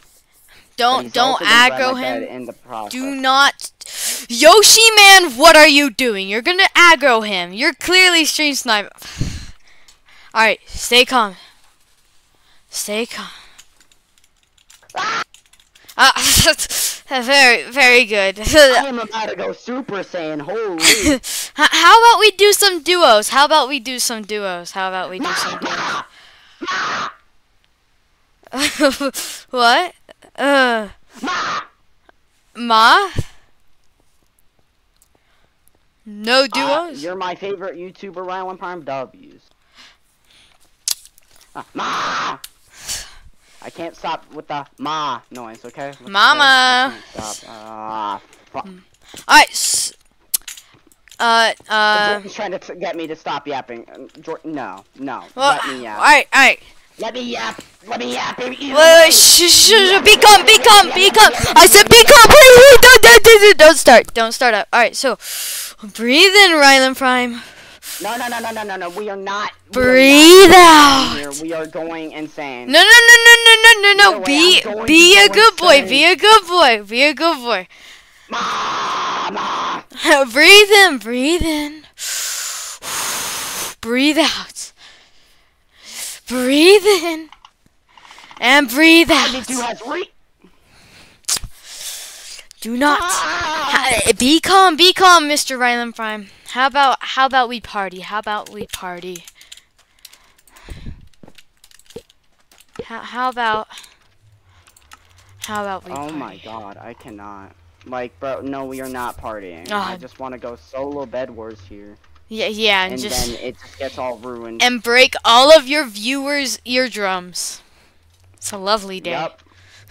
Speaker 2: Don't don't
Speaker 1: also gonna grab
Speaker 2: aggro him.
Speaker 1: In the process.
Speaker 2: Do not Yoshi man, what are you doing? You're gonna aggro him. You're clearly stream snipe. <sighs> Alright, stay calm. Stay calm. Ah, <laughs> very, very good. <laughs>
Speaker 1: I am about to go Super Saiyan. Holy. <laughs>
Speaker 2: How about we do some duos? How about we do some duos? How about we do some duos? what? Uh, Ma? No
Speaker 1: Uh,
Speaker 2: duos?
Speaker 1: you're my favorite YouTuber, Rylan Prime W's. Ah, ma! I can't stop with the ma noise, okay?
Speaker 2: Mama.
Speaker 1: Ah, fuck.
Speaker 2: Alright, s- uh, uh,
Speaker 1: Jordan's trying to t- get me to stop yapping. Um, Jordan, no, no.
Speaker 2: well,
Speaker 1: Let me yap.
Speaker 2: alright, alright.
Speaker 1: Let me yap. Let me yap, baby.
Speaker 2: Wait, wait, shh, shh, shh, be calm, be calm, be calm. I said be calm, please, don't, don't, don't, don't start, don't start up. Alright, so, breathe in, Rylan Prime.
Speaker 1: No, no, no, no, no, no, no. We are not. we are not
Speaker 2: Breathe out.
Speaker 1: Here. We are going insane.
Speaker 2: No, no, no, no, no, no, no,
Speaker 1: No.
Speaker 2: Be, be a
Speaker 1: go
Speaker 2: good boy. Be a good boy. Be a good boy.
Speaker 1: Ma, ma. <laughs>
Speaker 2: breathe in. Breathe in. <sighs> breathe out. Breathe in. And breathe out. Do not.
Speaker 1: Ah!
Speaker 2: Be calm. Be calm, Mr. Rylan Prime. How about how about we party? How about we party? How, how about how about we
Speaker 1: Oh
Speaker 2: party?
Speaker 1: my god, I cannot. Like, bro, no, we are not partying. I just want to go solo bed wars here,
Speaker 2: Yeah, yeah, and,
Speaker 1: and
Speaker 2: just
Speaker 1: then it just gets all ruined.
Speaker 2: and break all of your viewers' eardrums. It's a lovely day.
Speaker 1: Yup.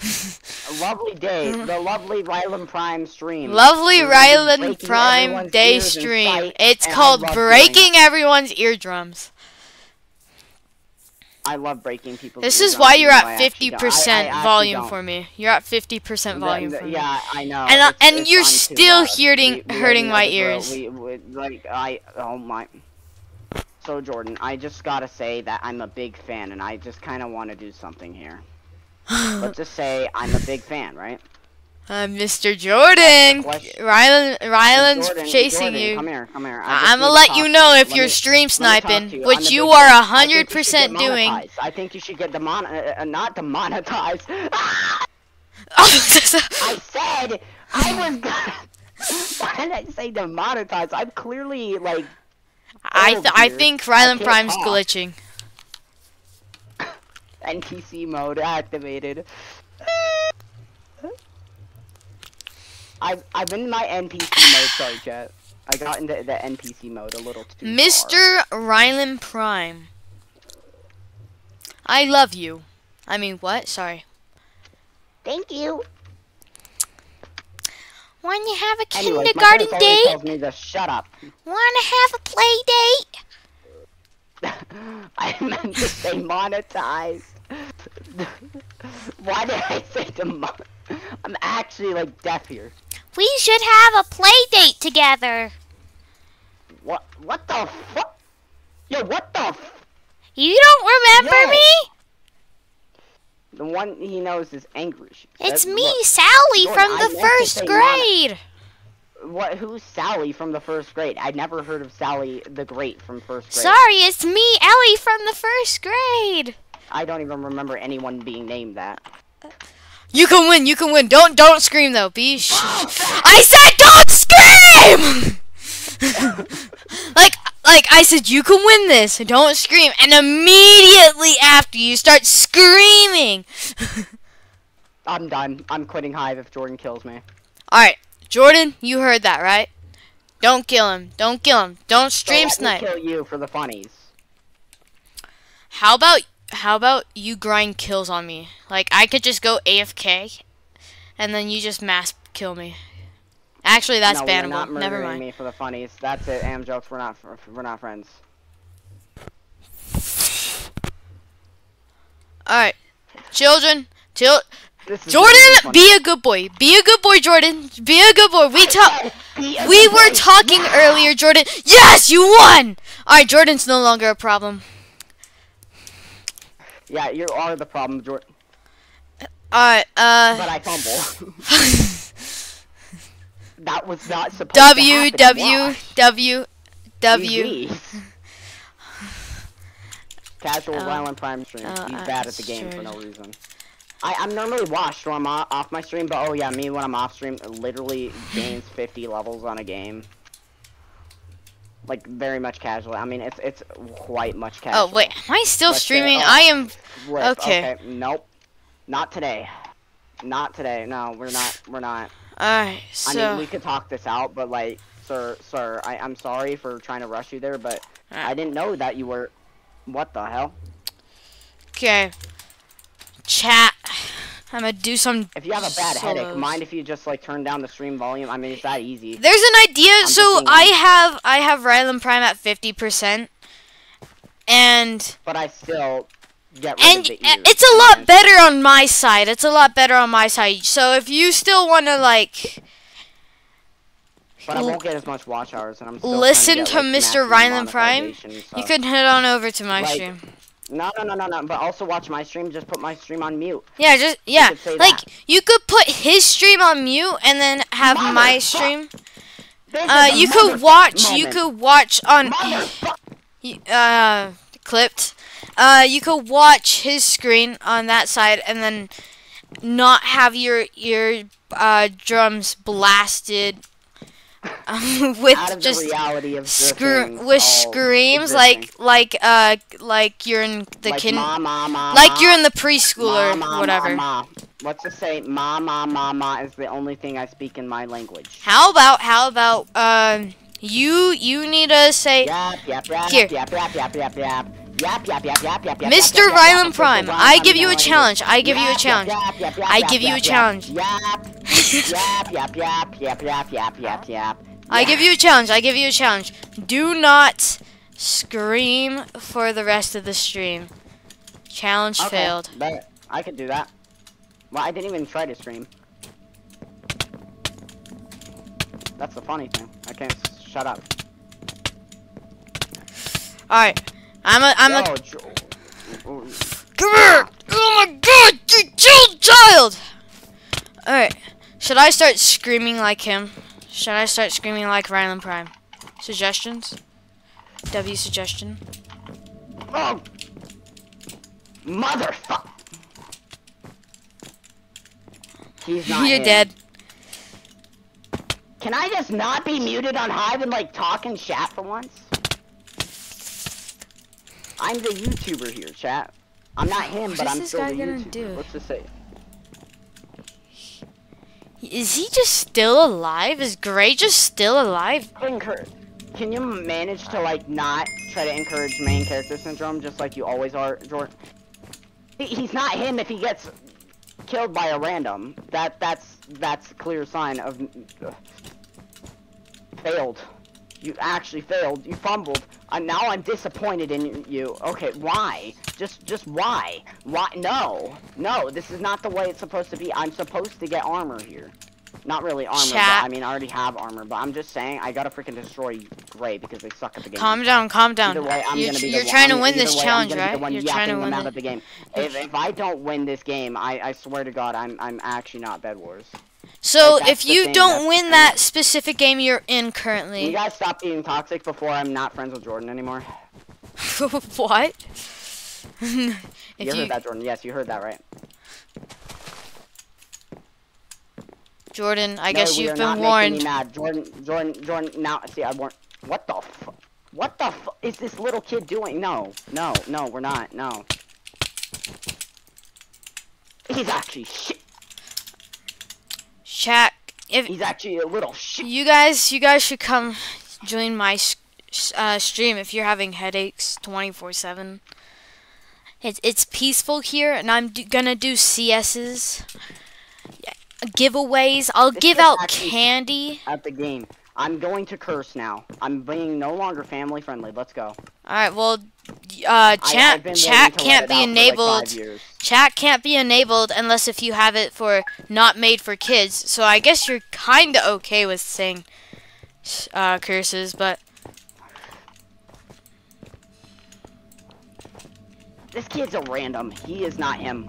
Speaker 1: A lovely day. <laughs> The lovely Rylan Prime stream.
Speaker 2: Lovely
Speaker 1: We're gonna be
Speaker 2: Rylan Prime Day stream. It's called breaking everyone's eardrums.
Speaker 1: I love breaking people's.
Speaker 2: This is why you're
Speaker 1: even though I
Speaker 2: at
Speaker 1: actually don't- I- I
Speaker 2: 50% volume
Speaker 1: don't.
Speaker 2: for me. You're at 50% volume
Speaker 1: Th-
Speaker 2: for me.
Speaker 1: Yeah, I know.
Speaker 2: And, uh,
Speaker 1: it's-
Speaker 2: and
Speaker 1: it's
Speaker 2: you're still hearing-
Speaker 1: We- we
Speaker 2: hurting my
Speaker 1: the
Speaker 2: ears.
Speaker 1: We, like I, oh my. So Jordan, I just gotta say that I'm a big fan, and I just kind of want to do something here. Let's <sighs> just say I'm a big fan, right?
Speaker 2: Uh, Mr. Jordan. Rylan, Rylan's
Speaker 1: Jordan,
Speaker 2: chasing
Speaker 1: Jordan,
Speaker 2: you.
Speaker 1: Come here, come here. I
Speaker 2: I'm gonna let you know if you're
Speaker 1: me-
Speaker 2: stream
Speaker 1: let me talk
Speaker 2: sniping,
Speaker 1: you.
Speaker 2: Which you are a
Speaker 1: I
Speaker 2: hundred
Speaker 1: think you should get
Speaker 2: percent doing.
Speaker 1: I think you should get demon uh, uh, not demonetized.
Speaker 2: Oh, <laughs>
Speaker 1: I said I was gonna. <laughs> Why did I say demonetized? I'm clearly like
Speaker 2: I th- I think
Speaker 1: I
Speaker 2: Rylan
Speaker 1: can't
Speaker 2: Prime's
Speaker 1: talk.
Speaker 2: glitching. <laughs>
Speaker 1: NPC mode activated. I've I've been in my NPC mode. Sorry, chat. I got into the NPC mode a little too far.
Speaker 2: Mr. Rylan Prime. I love you. I mean, what? Sorry.
Speaker 1: Thank you.
Speaker 2: Want to have a kindergarten
Speaker 1: parents always
Speaker 2: date?
Speaker 1: tells me to shut up.
Speaker 2: Want to have a play date? <laughs>
Speaker 1: I meant to say monetized. <laughs> Why did I say demon? I'm actually like deaf here.
Speaker 2: We should have a play date together.
Speaker 1: What? What the fuck? Yo, what the? F-
Speaker 2: You don't remember
Speaker 1: Yes.
Speaker 2: me?
Speaker 1: the one he knows is Angrish.
Speaker 2: It's
Speaker 1: That-
Speaker 2: me,
Speaker 1: look,
Speaker 2: Sally, from the
Speaker 1: to
Speaker 2: first grade.
Speaker 1: What? Who's Sally from the first grade? I never heard of Sally the Great from first grade.
Speaker 2: Sorry, it's me, Ellie, from the first grade.
Speaker 1: I don't even remember anyone being named that.
Speaker 2: You can win. You can win. Don't don't scream though. Be. Sh- I said don't scream. <laughs> like like I said, you can win this. Don't scream. And immediately after, you start screaming. <laughs>
Speaker 1: I'm done. I'm quitting Hive if Jordan kills me.
Speaker 2: All right, Jordan, you heard that right? Don't kill him. Don't kill him. Don't
Speaker 1: So
Speaker 2: stream
Speaker 1: me
Speaker 2: snipe.
Speaker 1: kill you for the funnies.
Speaker 2: How about how about you grind kills on me? Like I could just go AFK, and then you just mass kill me. Actually, that's
Speaker 1: no,
Speaker 2: bannable.
Speaker 1: not
Speaker 2: Never mind.
Speaker 1: me for the funnies. That's it. Am jokes. We're not. We're not friends.
Speaker 2: All right, children, chil- Jordan, be a good boy. Be a good boy, Jordan. Be a good boy. We talk.
Speaker 1: Yes, be a
Speaker 2: We were
Speaker 1: boy.
Speaker 2: talking earlier, Jordan. Yes, you won. All right, Jordan's no longer a problem.
Speaker 1: Yeah, you are the problem, Jordan.
Speaker 2: All right, uh.
Speaker 1: But I fumble. <laughs> that was not supposed
Speaker 2: W
Speaker 1: to happen.
Speaker 2: W
Speaker 1: Why?
Speaker 2: W W.
Speaker 1: GG's. Casual
Speaker 2: Oh.
Speaker 1: violent prime stream.
Speaker 2: Oh,
Speaker 1: He's
Speaker 2: uh,
Speaker 1: bad at the game for no reason. I, I'm normally washed when I'm off my stream, but oh yeah, me when I'm off stream literally gains 50 levels on a game. Like very much casual. I mean, it's it's quite much casual.
Speaker 2: Oh wait, am I still
Speaker 1: Let's say-
Speaker 2: streaming?
Speaker 1: oh.
Speaker 2: I am.
Speaker 1: Flip.
Speaker 2: okay.
Speaker 1: Nope. Not today. Not today. No, we're not. We're not.
Speaker 2: All right, so...
Speaker 1: I mean, we could talk this out, but like, sir, sir, I, I'm sorry for trying to rush you there, but
Speaker 2: Ah.
Speaker 1: I didn't know that you were. What the hell?
Speaker 2: Okay. Chat. I'm gonna do some.
Speaker 1: If you have a bad headache, mind if you just like turn down the stream volume? I mean, it's that easy.
Speaker 2: There's an idea.
Speaker 1: just
Speaker 2: So. I have I have Rylan Prime at fifty percent, and
Speaker 1: But I still get rid
Speaker 2: and
Speaker 1: of the ears.
Speaker 2: it's a lot better on my side. It's a lot better on my side. So if you still want to like
Speaker 1: But I won't get as much watch hours, and I'm
Speaker 2: listen
Speaker 1: get,
Speaker 2: to
Speaker 1: like,
Speaker 2: Mr. Rylan Prime,
Speaker 1: monetization,
Speaker 2: you
Speaker 1: so-
Speaker 2: could head on over to my
Speaker 1: Like,
Speaker 2: stream.
Speaker 1: No, no, no, no, no. But also watch my stream. Just put my stream on mute.
Speaker 2: Yeah, just yeah.
Speaker 1: say
Speaker 2: Like you could put his stream on mute and then have my stream. Uh, you could watch. You could watch on. Uh clipped. Uh, you could watch his screen on that side and then not have your your uh drums blasted um, <laughs> with just
Speaker 1: the reality of the
Speaker 2: with screams
Speaker 1: existing.
Speaker 2: like like uh like you're in the
Speaker 1: like
Speaker 2: kin
Speaker 1: ma, ma, ma,
Speaker 2: like you're in the preschool or whatever.
Speaker 1: Let's just say ma ma ma ma is the only thing I speak in my language.
Speaker 2: How about how about um you you need to say
Speaker 1: Yap yap yap
Speaker 2: Here.
Speaker 1: yap yap yap yap yap. Yap yap yap yap yap yap.
Speaker 2: Mr. Rylan Prime, I give you a challenge. I give you a challenge. I give you a challenge.
Speaker 1: Yap yap yap yap yap yap yap yap yap.
Speaker 2: I give you a challenge. I give you a challenge. Do not scream for the rest of the stream. Challenge
Speaker 1: Okay,
Speaker 2: failed.
Speaker 1: bet. I could do that. Well, I didn't even try to scream. That's the funny thing. I can't shut up.
Speaker 2: All right. I'm a I'm a Come here. Oh my god. you killed child! Alright. Should I start screaming like him? Should I start screaming like Rylan Prime? Suggestions? W suggestion?
Speaker 1: Oh! Motherfucker! He's not
Speaker 2: You're dead.
Speaker 1: Can I just not be muted on Hive and like talk and chat for once? I'm the YouTuber here, chat. I'm not him,
Speaker 2: What
Speaker 1: but I'm
Speaker 2: this
Speaker 1: still
Speaker 2: guy
Speaker 1: the
Speaker 2: gonna
Speaker 1: YouTuber.
Speaker 2: do?
Speaker 1: Let's just say.
Speaker 2: Is he just still alive? Is Gray just still alive?
Speaker 1: Encourage. Can you manage to like not try to encourage main character syndrome just like you always are, Jordan? He's not him if he gets killed by a random. That that's that's a clear sign of uh, failed. You actually failed. You fumbled. And now I'm disappointed in you. Okay, why? Just just why? Why? No, no. This is not the way it's supposed to be. I'm supposed to get armor here. Not really armor,
Speaker 2: Chat.
Speaker 1: but I mean I already have armor. But I'm just saying I gotta freaking destroy Gray because they suck at the game.
Speaker 2: Calm down, calm down.
Speaker 1: Way, I'm
Speaker 2: you're you're
Speaker 1: one-
Speaker 2: trying to win this
Speaker 1: way,
Speaker 2: challenge, right?
Speaker 1: one
Speaker 2: You're trying to win
Speaker 1: out
Speaker 2: the
Speaker 1: game. <laughs> If, if I don't win this game, I, I swear to God, I'm I'm actually not Bed Wars.
Speaker 2: So
Speaker 1: Like,
Speaker 2: if you
Speaker 1: thing,
Speaker 2: don't win that specific game you're in
Speaker 1: Can you
Speaker 2: currently,
Speaker 1: guys stop being toxic before I'm not friends with Jordan anymore? <laughs>
Speaker 2: what? <laughs>
Speaker 1: you
Speaker 2: if
Speaker 1: heard
Speaker 2: you,
Speaker 1: that, Jordan? Yes, you heard that, right?
Speaker 2: Jordan, I
Speaker 1: No,
Speaker 2: guess you've been warned.
Speaker 1: me mad. Jordan, Jordan, Jordan. Now, see, I warned. What the? What the? Is this little kid doing? No, no, no. We're not. No. He's actually shit.
Speaker 2: Chat, if
Speaker 1: He's actually a little shit.
Speaker 2: you guys, you guys should come join my uh, stream if you're having headaches 24/7. It's it's peaceful here, and I'm do, gonna do CSs, yeah, giveaways. I'll
Speaker 1: This
Speaker 2: give out candy.
Speaker 1: at the game. I'm going to curse now. I'm being no longer family friendly. Let's go.
Speaker 2: All right, well, uh,
Speaker 1: I-
Speaker 2: chat chat
Speaker 1: to let
Speaker 2: can't be
Speaker 1: for, like,
Speaker 2: enabled. Chat can't be enabled unless if you have it for not made for kids. So I guess you're kind of okay with saying uh, curses, but
Speaker 1: This kid's a random. He is not him.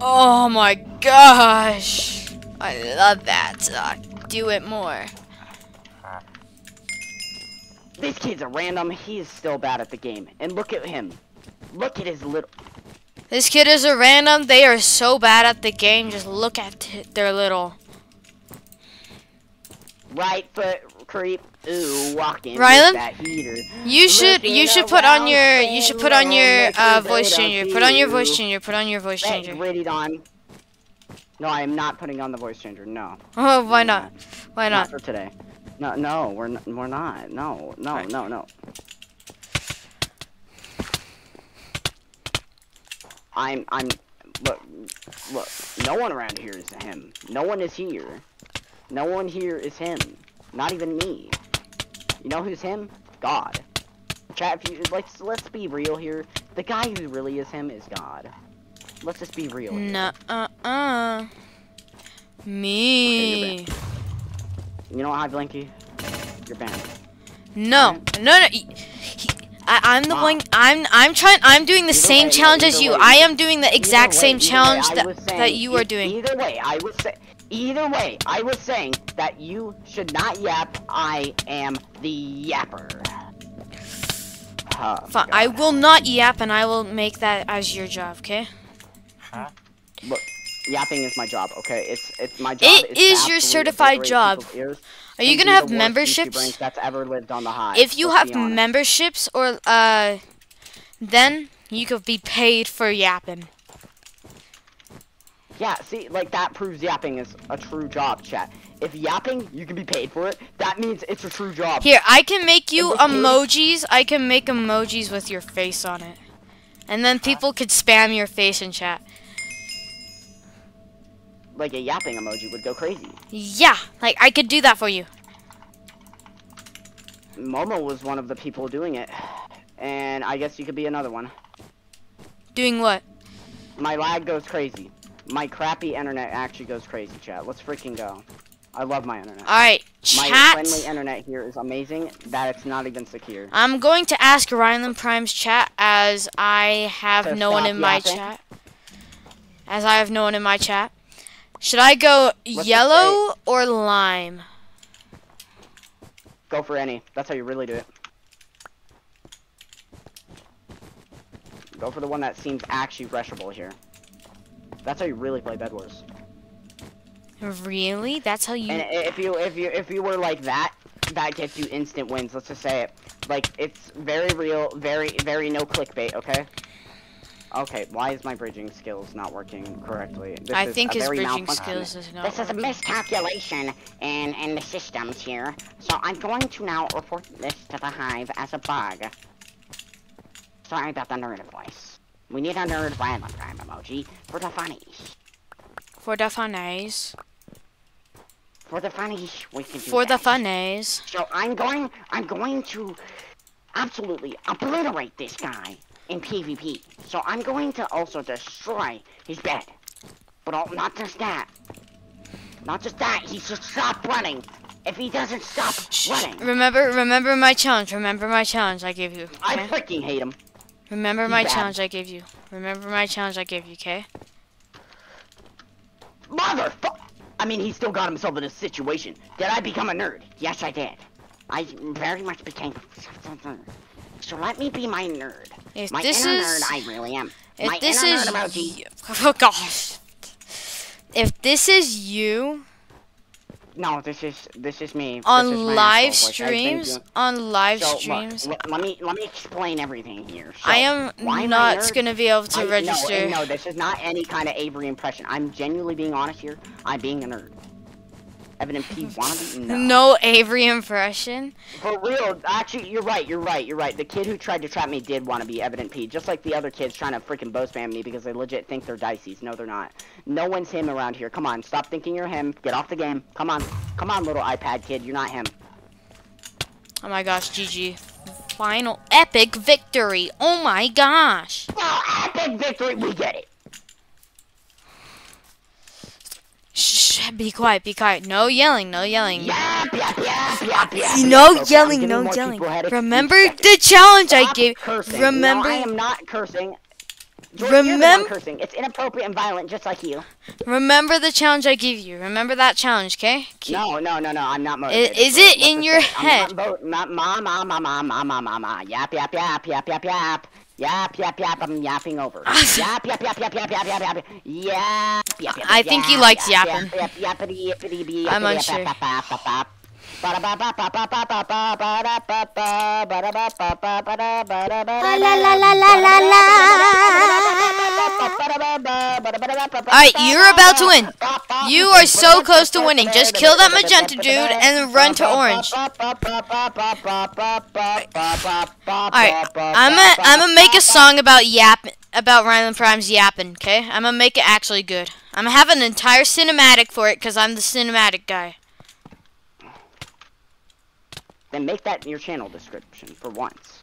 Speaker 2: oh my gosh, I love that. Uh, do it more.
Speaker 1: This kid's a random. He is still bad at the game. And look at him. Look at his little.
Speaker 2: This kid is a random. They are so bad at the game. Just look at their little.
Speaker 1: Right foot creep. Ooh, walking
Speaker 2: Rylan?
Speaker 1: that heater.
Speaker 2: You should
Speaker 1: Looking
Speaker 2: you should put on your you should put on your uh, voice changer. Put on your voice changer. Put on your voice changer.
Speaker 1: grittied on. No, I am not putting on the voice changer. No.
Speaker 2: Oh, <laughs> why not? Why
Speaker 1: Not
Speaker 2: not?
Speaker 1: for today. No, no, we're n- we're not. No, no,
Speaker 2: Alright.
Speaker 1: no, no. I'm I'm look look. No one around here is him. No one is here. No one here is him. Not even me. You know who's him? God. Chat. If you let's let's be real here. The guy who really is him is God. Let's just be real. here.
Speaker 2: No, uh, uh. Me.
Speaker 1: You know what, Hive Lanky? You're banned.
Speaker 2: No, no, no. he- he- I, I'm the
Speaker 1: Mom.
Speaker 2: one. I'm. I'm trying. I'm doing the
Speaker 1: Either
Speaker 2: same
Speaker 1: way,
Speaker 2: challenge as you.
Speaker 1: way,
Speaker 2: I am doing the exact
Speaker 1: way-
Speaker 2: same
Speaker 1: either way,
Speaker 2: challenge that
Speaker 1: saying-
Speaker 2: that you are doing.
Speaker 1: Either way, I was say. Either way, I was saying that you should not yap. I am the yapper. Oh,
Speaker 2: Fine. I will not yap, and I will make that as your job. Okay. Huh?
Speaker 1: Look, yapping is my job. Okay, it's it's my job.
Speaker 2: It
Speaker 1: is
Speaker 2: is your certified job. Are you gonna have memberships?
Speaker 1: That's ever lived on the hive.
Speaker 2: If you have memberships, or uh, then you could be paid for yapping.
Speaker 1: Yeah, see, like that proves yapping is a true job, chat. If yapping, you can be paid for it, that means it's a true job.
Speaker 2: Here, I can make you
Speaker 1: this case-
Speaker 2: emojis. I can make emojis with your face on it. And then people could spam your face in chat.
Speaker 1: Like a yapping emoji would go crazy.
Speaker 2: Yeah, like I could do that for you.
Speaker 1: Momo was one of the people doing it. And I guess you could be another one.
Speaker 2: Doing what?
Speaker 1: My lag goes crazy. My crappy internet actually goes crazy, chat. Let's freaking go. I love my internet.
Speaker 2: Alright, chat.
Speaker 1: my friendly internet here is amazing that it's not even secure.
Speaker 2: I'm going to ask Rylan Prime's chat as I have
Speaker 1: To
Speaker 2: no one in my chat. as I have known in my chat. Should I go yellow or lime?
Speaker 1: Go for any. That's how you really do it. Go for the one that seems actually rushable here. That's how you really play Bed Wars.
Speaker 2: Really? That's how you.
Speaker 1: And if you if you if you were like that, that gets you instant wins. Let's just say it. Like it's very real, very very no clickbait. Okay. Okay. Why is my bridging skills not working correctly? This
Speaker 2: I
Speaker 1: is
Speaker 2: think
Speaker 1: a
Speaker 2: his
Speaker 1: very
Speaker 2: bridging skills is not.
Speaker 3: This is a miscalculation in, in the systems here. So I'm going to now report this to the Hive as a bug. Sorry about the nerd voice. We need a nerd violent crime emoji for the funnies.
Speaker 2: For the funnies.
Speaker 3: For the funnies, we can do
Speaker 2: For the
Speaker 3: that.
Speaker 2: funnies.
Speaker 3: So I'm going, I'm going to absolutely obliterate this guy in PvP. So I'm going to also destroy his bed. But all, not just that. Not just that, he should stop running. If he doesn't stop running,
Speaker 2: Remember, remember my challenge. Remember my challenge I gave you.
Speaker 1: I freaking hate him.
Speaker 2: Remember my
Speaker 1: bad.
Speaker 2: challenge I gave you. Remember my challenge I gave you, okay?
Speaker 1: Motherfucker! I mean, he still got himself in a situation. Did I become a nerd?
Speaker 3: yes I did. I very much became <laughs> So let me be my nerd.
Speaker 2: If
Speaker 3: My
Speaker 2: this
Speaker 3: inner
Speaker 2: is,
Speaker 3: nerd, I really am.
Speaker 2: if
Speaker 3: my
Speaker 2: this is,
Speaker 3: emoji. <laughs>
Speaker 2: oh gosh, if this is you
Speaker 1: No, this is this is me. This
Speaker 2: on
Speaker 1: is
Speaker 2: live.
Speaker 1: I've
Speaker 2: streams, on live
Speaker 1: So,
Speaker 2: streams,
Speaker 1: l- let me let me explain everything here. So,
Speaker 2: I am
Speaker 1: why am I
Speaker 2: not gonna be able to
Speaker 1: I-
Speaker 2: register.
Speaker 1: No, no, this is not any kind of Avery impression. I'm genuinely being honest here. I'm being a nerd. Evident P wannabe? No.
Speaker 2: No Avery impression.
Speaker 1: For real, actually, you're right, you're right, you're right. The kid who tried to trap me did want to be Evident P, just like the other kids trying to freaking bow spam me because they legit think they're Dicey's. No, they're not. No one's him around here. Come on, stop thinking you're him. Get off the game. Come on. Come on, little iPad kid. You're not him.
Speaker 2: Oh my gosh, GG. Final epic victory. Oh my gosh.
Speaker 1: Epic victory! We get it!
Speaker 2: Shh, be quiet, be quiet. No yelling, no yelling.
Speaker 1: Yap, yap, yap, yap, yap.
Speaker 2: No
Speaker 1: okay,
Speaker 2: yelling, no yelling. Remember the challenge
Speaker 1: Stop I
Speaker 2: gave.
Speaker 1: Cursing.
Speaker 2: Remember.
Speaker 1: No, I am not cursing. Remember cursing. It's inappropriate and violent, just like you.
Speaker 2: Remember the challenge I gave you. Remember that challenge, okay?
Speaker 1: No, no, no, no. I'm not motivated.
Speaker 2: Is,
Speaker 1: is
Speaker 2: it in your head?
Speaker 1: I'm not, ma, ma, ma, ma, ma, ma, ma, ma. Yap, yap, yap, yap, yap, yap. Yap yap yap. I'm yapping over. yap yap yap yap yap yap yap yap. Yap yap yap.
Speaker 2: I think he likes
Speaker 1: yap,
Speaker 2: yapping.
Speaker 1: Yap yap yappity yappity bee.
Speaker 2: I'm unsure.
Speaker 1: yap, yap, yap, yap, yap. Ba-da-ba-ba-ba-ba-ba-ba-ba-da-ba-ba, ba-da-ba-ba-ba-ba-ba-ba-ba-ba.
Speaker 2: La la la la la la. Alright, you're about to win. You are so close to winning. Just kill that magenta dude and run to orange. Alright, I'm gonna I'm gonna make a song about yap about Rylan Prime's yapping. Okay, I'm gonna make it actually good. I'm gonna have an entire cinematic for it because I'm the cinematic guy.
Speaker 1: Then make that in your channel description for once.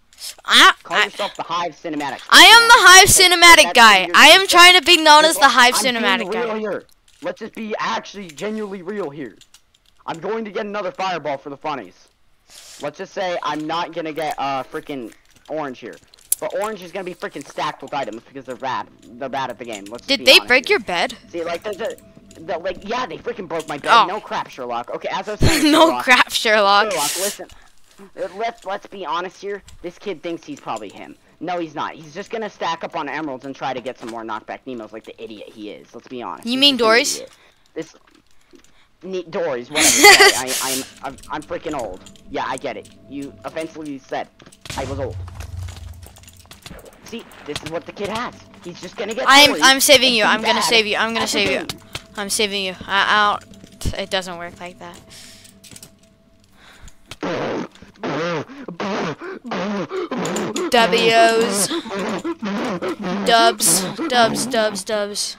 Speaker 2: I,
Speaker 1: Call
Speaker 2: I,
Speaker 1: yourself the Hive Cinematic.
Speaker 2: I am the Hive cinematic guy. I am trying to be known as the Hive
Speaker 1: I'm
Speaker 2: cinematic
Speaker 1: real
Speaker 2: guy.
Speaker 1: here. Let's just be actually genuinely real here. I'm going to get another fireball for the funnies. Let's just say I'm not gonna get uh freaking orange here. But orange is gonna be freaking stacked with items because they're bad. They're bad at the game. Let's
Speaker 2: Did they break
Speaker 1: here.
Speaker 2: your bed?
Speaker 1: See, like there's a, the, like yeah, they freaking broke my bed.
Speaker 2: Oh.
Speaker 1: No crap, Sherlock. Okay, as I was saying, <laughs>
Speaker 2: no
Speaker 1: Sherlock,
Speaker 2: crap, Sherlock.
Speaker 1: Sherlock, listen. Uh, Let's let's be honest here. This kid thinks he's probably him. No, he's not. He's just gonna stack up on emeralds and try to get some more knockback Nemos like the idiot he is. Let's be honest.
Speaker 2: You
Speaker 1: He's
Speaker 2: mean
Speaker 1: just an
Speaker 2: Dory's?
Speaker 1: idiot. This. Dory's, whatever. <laughs> I, I'm, I'm I'm freaking old. Yeah, I get it. You offensively said I was old. See, this is what the kid has. He's just gonna get.
Speaker 2: I'm I'm saving you. I'm gonna save you. I'm gonna save you. I'm saving you. I, I don't. It doesn't work like that. <laughs> W's. Dubs. Dubs. Dubs. Dubs.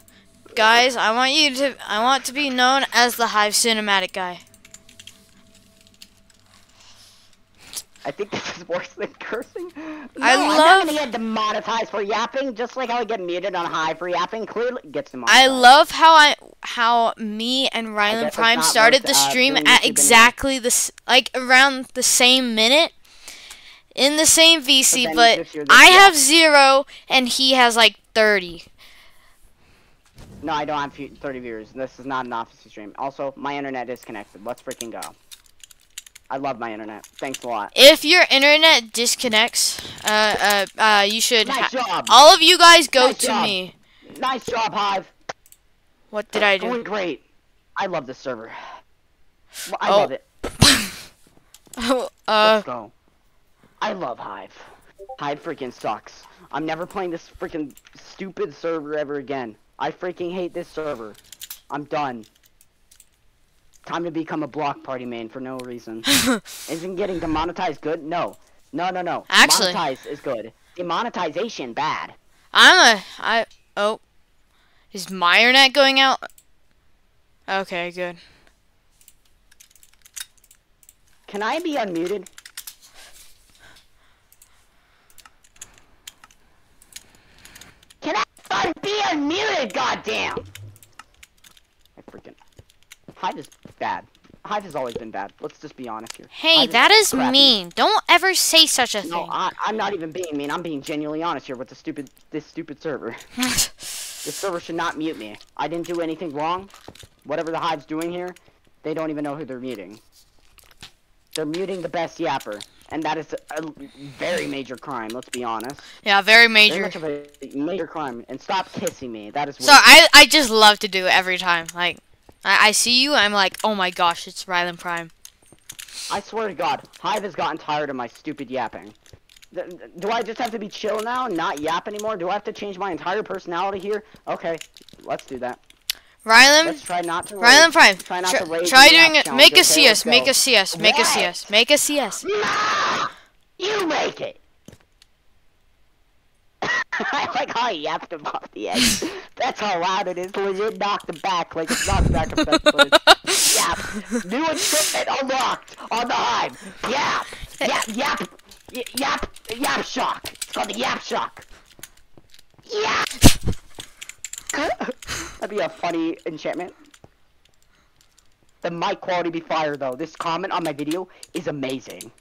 Speaker 2: Guys, I want you to. I want to be known as the Hive cinematic guy.
Speaker 1: I think this is worse than cursing. No,
Speaker 2: I
Speaker 1: I'm
Speaker 2: love-
Speaker 1: not gonna get demonetized for yapping, just like how I get muted on Hive for yapping. Clearly gets demonetized.
Speaker 2: I love how I how me and
Speaker 1: Rylan
Speaker 2: Prime started the
Speaker 1: uh,
Speaker 2: stream
Speaker 1: doing
Speaker 2: at exactly the like around the same minute in the same VC, but
Speaker 1: this this
Speaker 2: I
Speaker 1: year-
Speaker 2: have zero and he has like thirty.
Speaker 1: No, I don't have 30 viewers. This is not an office stream. Also, my internet is connected. Let's freaking go. I love my internet. Thanks a lot.
Speaker 2: If your internet disconnects, uh, uh, uh, you should.
Speaker 1: Nice job.
Speaker 2: all of you guys go
Speaker 1: Nice
Speaker 2: to
Speaker 1: job.
Speaker 2: me.
Speaker 1: Nice job, Hive.
Speaker 2: What did I do?
Speaker 1: Doing great. I love this server. Well, I
Speaker 2: Oh.
Speaker 1: love it. <laughs>
Speaker 2: Oh, uh,
Speaker 1: Let's go. I love Hive. Hive freaking sucks. I'm never playing this freaking stupid server ever again. I freaking hate this server. I'm done. Time to become a block party main for no reason. <laughs> Isn't getting demonetized good? No. No, no, no.
Speaker 2: Actually-
Speaker 1: Monetize is good. Demonetization bad.
Speaker 2: I'm a. I. Oh. Is my internet going out? Okay, good.
Speaker 1: Can I be unmuted? Can I be unmuted, goddamn? I freaking Hive is bad. Hive has always been bad. Let's just be honest here.
Speaker 2: Hey,
Speaker 1: Hive
Speaker 2: that is
Speaker 1: crappy.
Speaker 2: mean. Don't ever say such a
Speaker 1: No,
Speaker 2: thing.
Speaker 1: I, I'm not even being mean. I'm being genuinely honest here with the stupid, this stupid server. <laughs> This server should not mute me. I didn't do anything wrong. Whatever the Hive's doing here, they don't even know who they're muting. They're muting the best yapper, and that is a, a very major crime. Let's be honest.
Speaker 2: yeah, very
Speaker 1: Very
Speaker 2: major.
Speaker 1: much of a major crime. And stop kissing me. That is.
Speaker 2: So I, I just love to do it every time. Like, I, I see you, I'm like, oh my gosh, it's Rylan Prime.
Speaker 1: I swear to God, Hive has gotten tired of my stupid yapping. Do I just have to be chill now and not yap anymore? Do I have to change my entire personality here? Okay, let's do that.
Speaker 2: Rylan,
Speaker 1: Let's try not to.
Speaker 2: Rylan. Prime.
Speaker 1: Try not
Speaker 2: Try,
Speaker 1: to
Speaker 2: try doing it. Make a
Speaker 1: okay?
Speaker 2: CS.
Speaker 1: Let's
Speaker 2: Make a CS. Make a? CS. Make a CS.
Speaker 1: Nah! You make it! <laughs> I like how I yapped him off the edge. That's how loud it is. Legit knocked him back like it's knocked back a fence. <laughs> Yap! New equipment unlocked on the hive! Yap! Yap! Yap! Yap! Yap shock! It's called the yap shock! Yap! That'd be a funny enchantment. The mic quality be fire though. This comment on my video is amazing.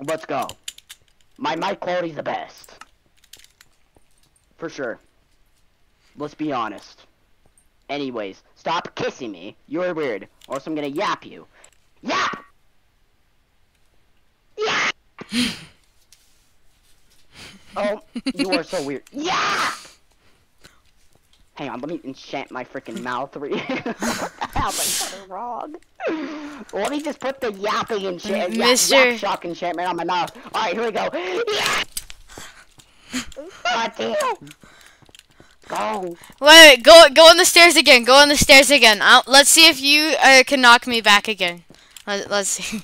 Speaker 1: Let's go. My mic quality's the best. For sure. Let's be honest. Anyways, stop kissing me. You're weird. Or else I'm gonna yap you. Yap! Yap! oh, you are so <laughs> weird. Yap! Hang on, let me enchant my freaking mouth. <laughs> What the hell? I wrong. Let me just put the yapping enchant, yap,
Speaker 2: Mister-
Speaker 1: yap shock enchantment on my mouth. Alright, here we go. Yeah! God damn! Go!
Speaker 2: Wait, wait, go go on the stairs again. Go on the stairs again. I'll, let's see if you uh, can knock me back again. Let, let's see.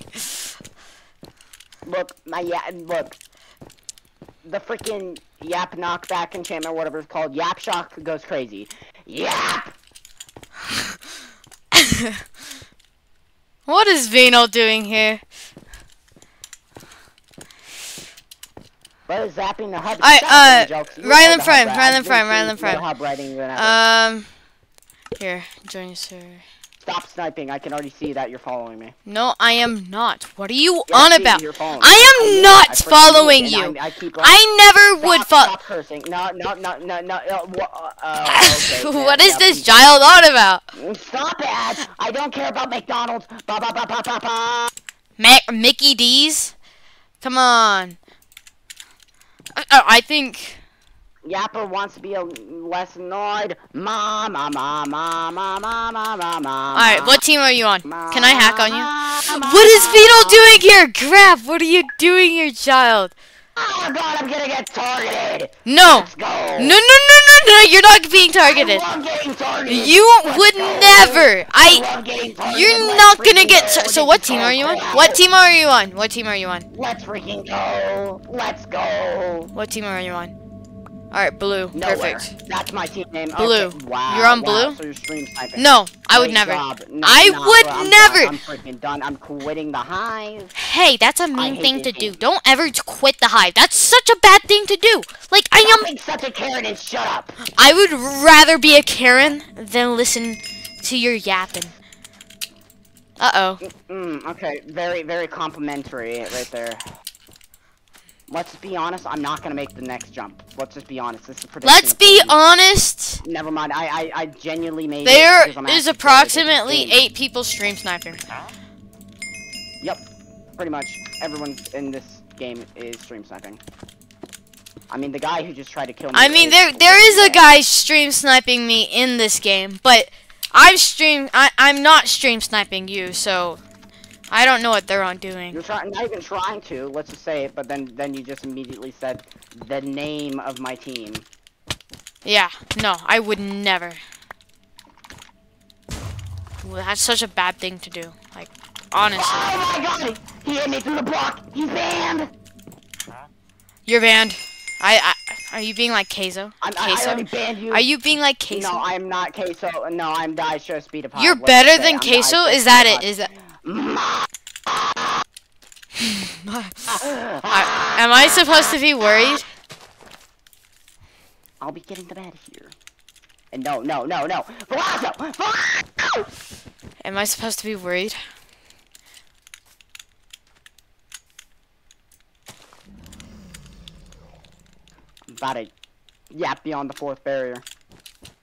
Speaker 1: Look, my yeah, look. The freaking yap knockback enchantment, or whatever it's called, yap shock goes crazy. Yap! <laughs>
Speaker 2: what is Vino doing here?
Speaker 1: Is zapping the hub?
Speaker 2: Alright,
Speaker 1: Stop
Speaker 2: uh,
Speaker 1: making jokes. You know
Speaker 2: Rylan
Speaker 1: the
Speaker 2: Prime,
Speaker 1: hub rat.
Speaker 2: Rylan
Speaker 1: I've been
Speaker 2: Prime,
Speaker 1: seeing
Speaker 2: Rylan
Speaker 1: no
Speaker 2: Prime. Um, here, join your server.
Speaker 1: Stop sniping. I can already see that you're following me.
Speaker 2: No, I am not. What are you
Speaker 1: Yeah,
Speaker 2: on about?
Speaker 1: you're following me.
Speaker 2: I am not
Speaker 1: I it,
Speaker 2: following you.
Speaker 1: I'm- I,
Speaker 2: I never would follow.
Speaker 1: Stop cursing. No, no, no, no, no. Uh, uh, okay, <laughs> yeah,
Speaker 2: what is
Speaker 1: yeah,
Speaker 2: this child on about?
Speaker 1: Stop it! I don't care about McDonald's. Ba ba ba ba ba ba.
Speaker 2: Ma- Mickey D's? Come on. Uh, uh, I think.
Speaker 1: Yapper wants to be a less annoyed. Ma ma ma ma ma ma ma ma ma.
Speaker 2: Alright, what team are you on? Can I hack on you? What is Vito doing here? Crap, what are you doing here, child?
Speaker 1: Oh god, I'm gonna get targeted.
Speaker 2: No!
Speaker 1: Let's go.
Speaker 2: No, no, no, no, no, you're not being targeted.
Speaker 1: I love getting targeted.
Speaker 2: You
Speaker 1: Let's
Speaker 2: would
Speaker 1: go.
Speaker 2: never.
Speaker 1: I
Speaker 2: I.
Speaker 1: love getting targeted.
Speaker 2: You're not gonna get. So, so what team are you on? What team are you on? What team are you on?
Speaker 1: Let's freaking go. Let's go.
Speaker 2: What team are you on? Alright, blue.
Speaker 1: Nowhere.
Speaker 2: Perfect.
Speaker 1: That's my team name.
Speaker 2: Blue.
Speaker 1: Okay. Wow.
Speaker 2: You're on
Speaker 1: wow.
Speaker 2: blue?
Speaker 1: So you're.
Speaker 2: No, I would never.
Speaker 1: No,
Speaker 2: I
Speaker 1: no,
Speaker 2: would
Speaker 1: bro, I'm
Speaker 2: never.
Speaker 1: Done. I'm freaking done. I'm quitting the hive.
Speaker 2: Hey, that's a mean thing to do. Don't ever quit the hive. That's such a bad thing to do. Like I
Speaker 1: Stop
Speaker 2: am.
Speaker 1: being such a Karen and shut up.
Speaker 2: I would rather be a Karen than listen to your yapping. Uh oh.
Speaker 1: Mm, okay, very, very complimentary right there. Let's be honest. I'm not gonna make the next jump. Let's just be honest. This is prediction.
Speaker 2: Let's be honest.
Speaker 1: Never mind. I I, I genuinely made. it
Speaker 2: There is approximately
Speaker 1: good at this game.
Speaker 2: eight people stream sniping.
Speaker 1: Yep. Pretty much everyone in this game is stream sniping. I mean, the guy who just tried to kill me.
Speaker 2: I mean, there there is a guy stream sniping me in this game, but I'm stream I I'm not stream sniping you, so I don't know what they're on doing.
Speaker 1: You're trying, not even trying to. Let's just say it, but then then you just immediately said the name of my team.
Speaker 2: Yeah, no, I would never. Well, that's such a bad thing to do. Like, honestly,
Speaker 3: Oh my god! He hit me through the block! He's banned!
Speaker 2: you're banned. I, I are you being like Keizo?
Speaker 1: I'm, I, I already banned you.
Speaker 2: Are you being like Queso?
Speaker 1: No, I'm not queso. No, I'm die show speed of
Speaker 2: You're better than Queso? Is that it? Is that? I, <sighs> am I supposed to be worried?
Speaker 1: I'll be getting to bed here. And no, no, no, no.
Speaker 2: Am I supposed to be worried?
Speaker 1: I'm about to yap beyond the fourth barrier.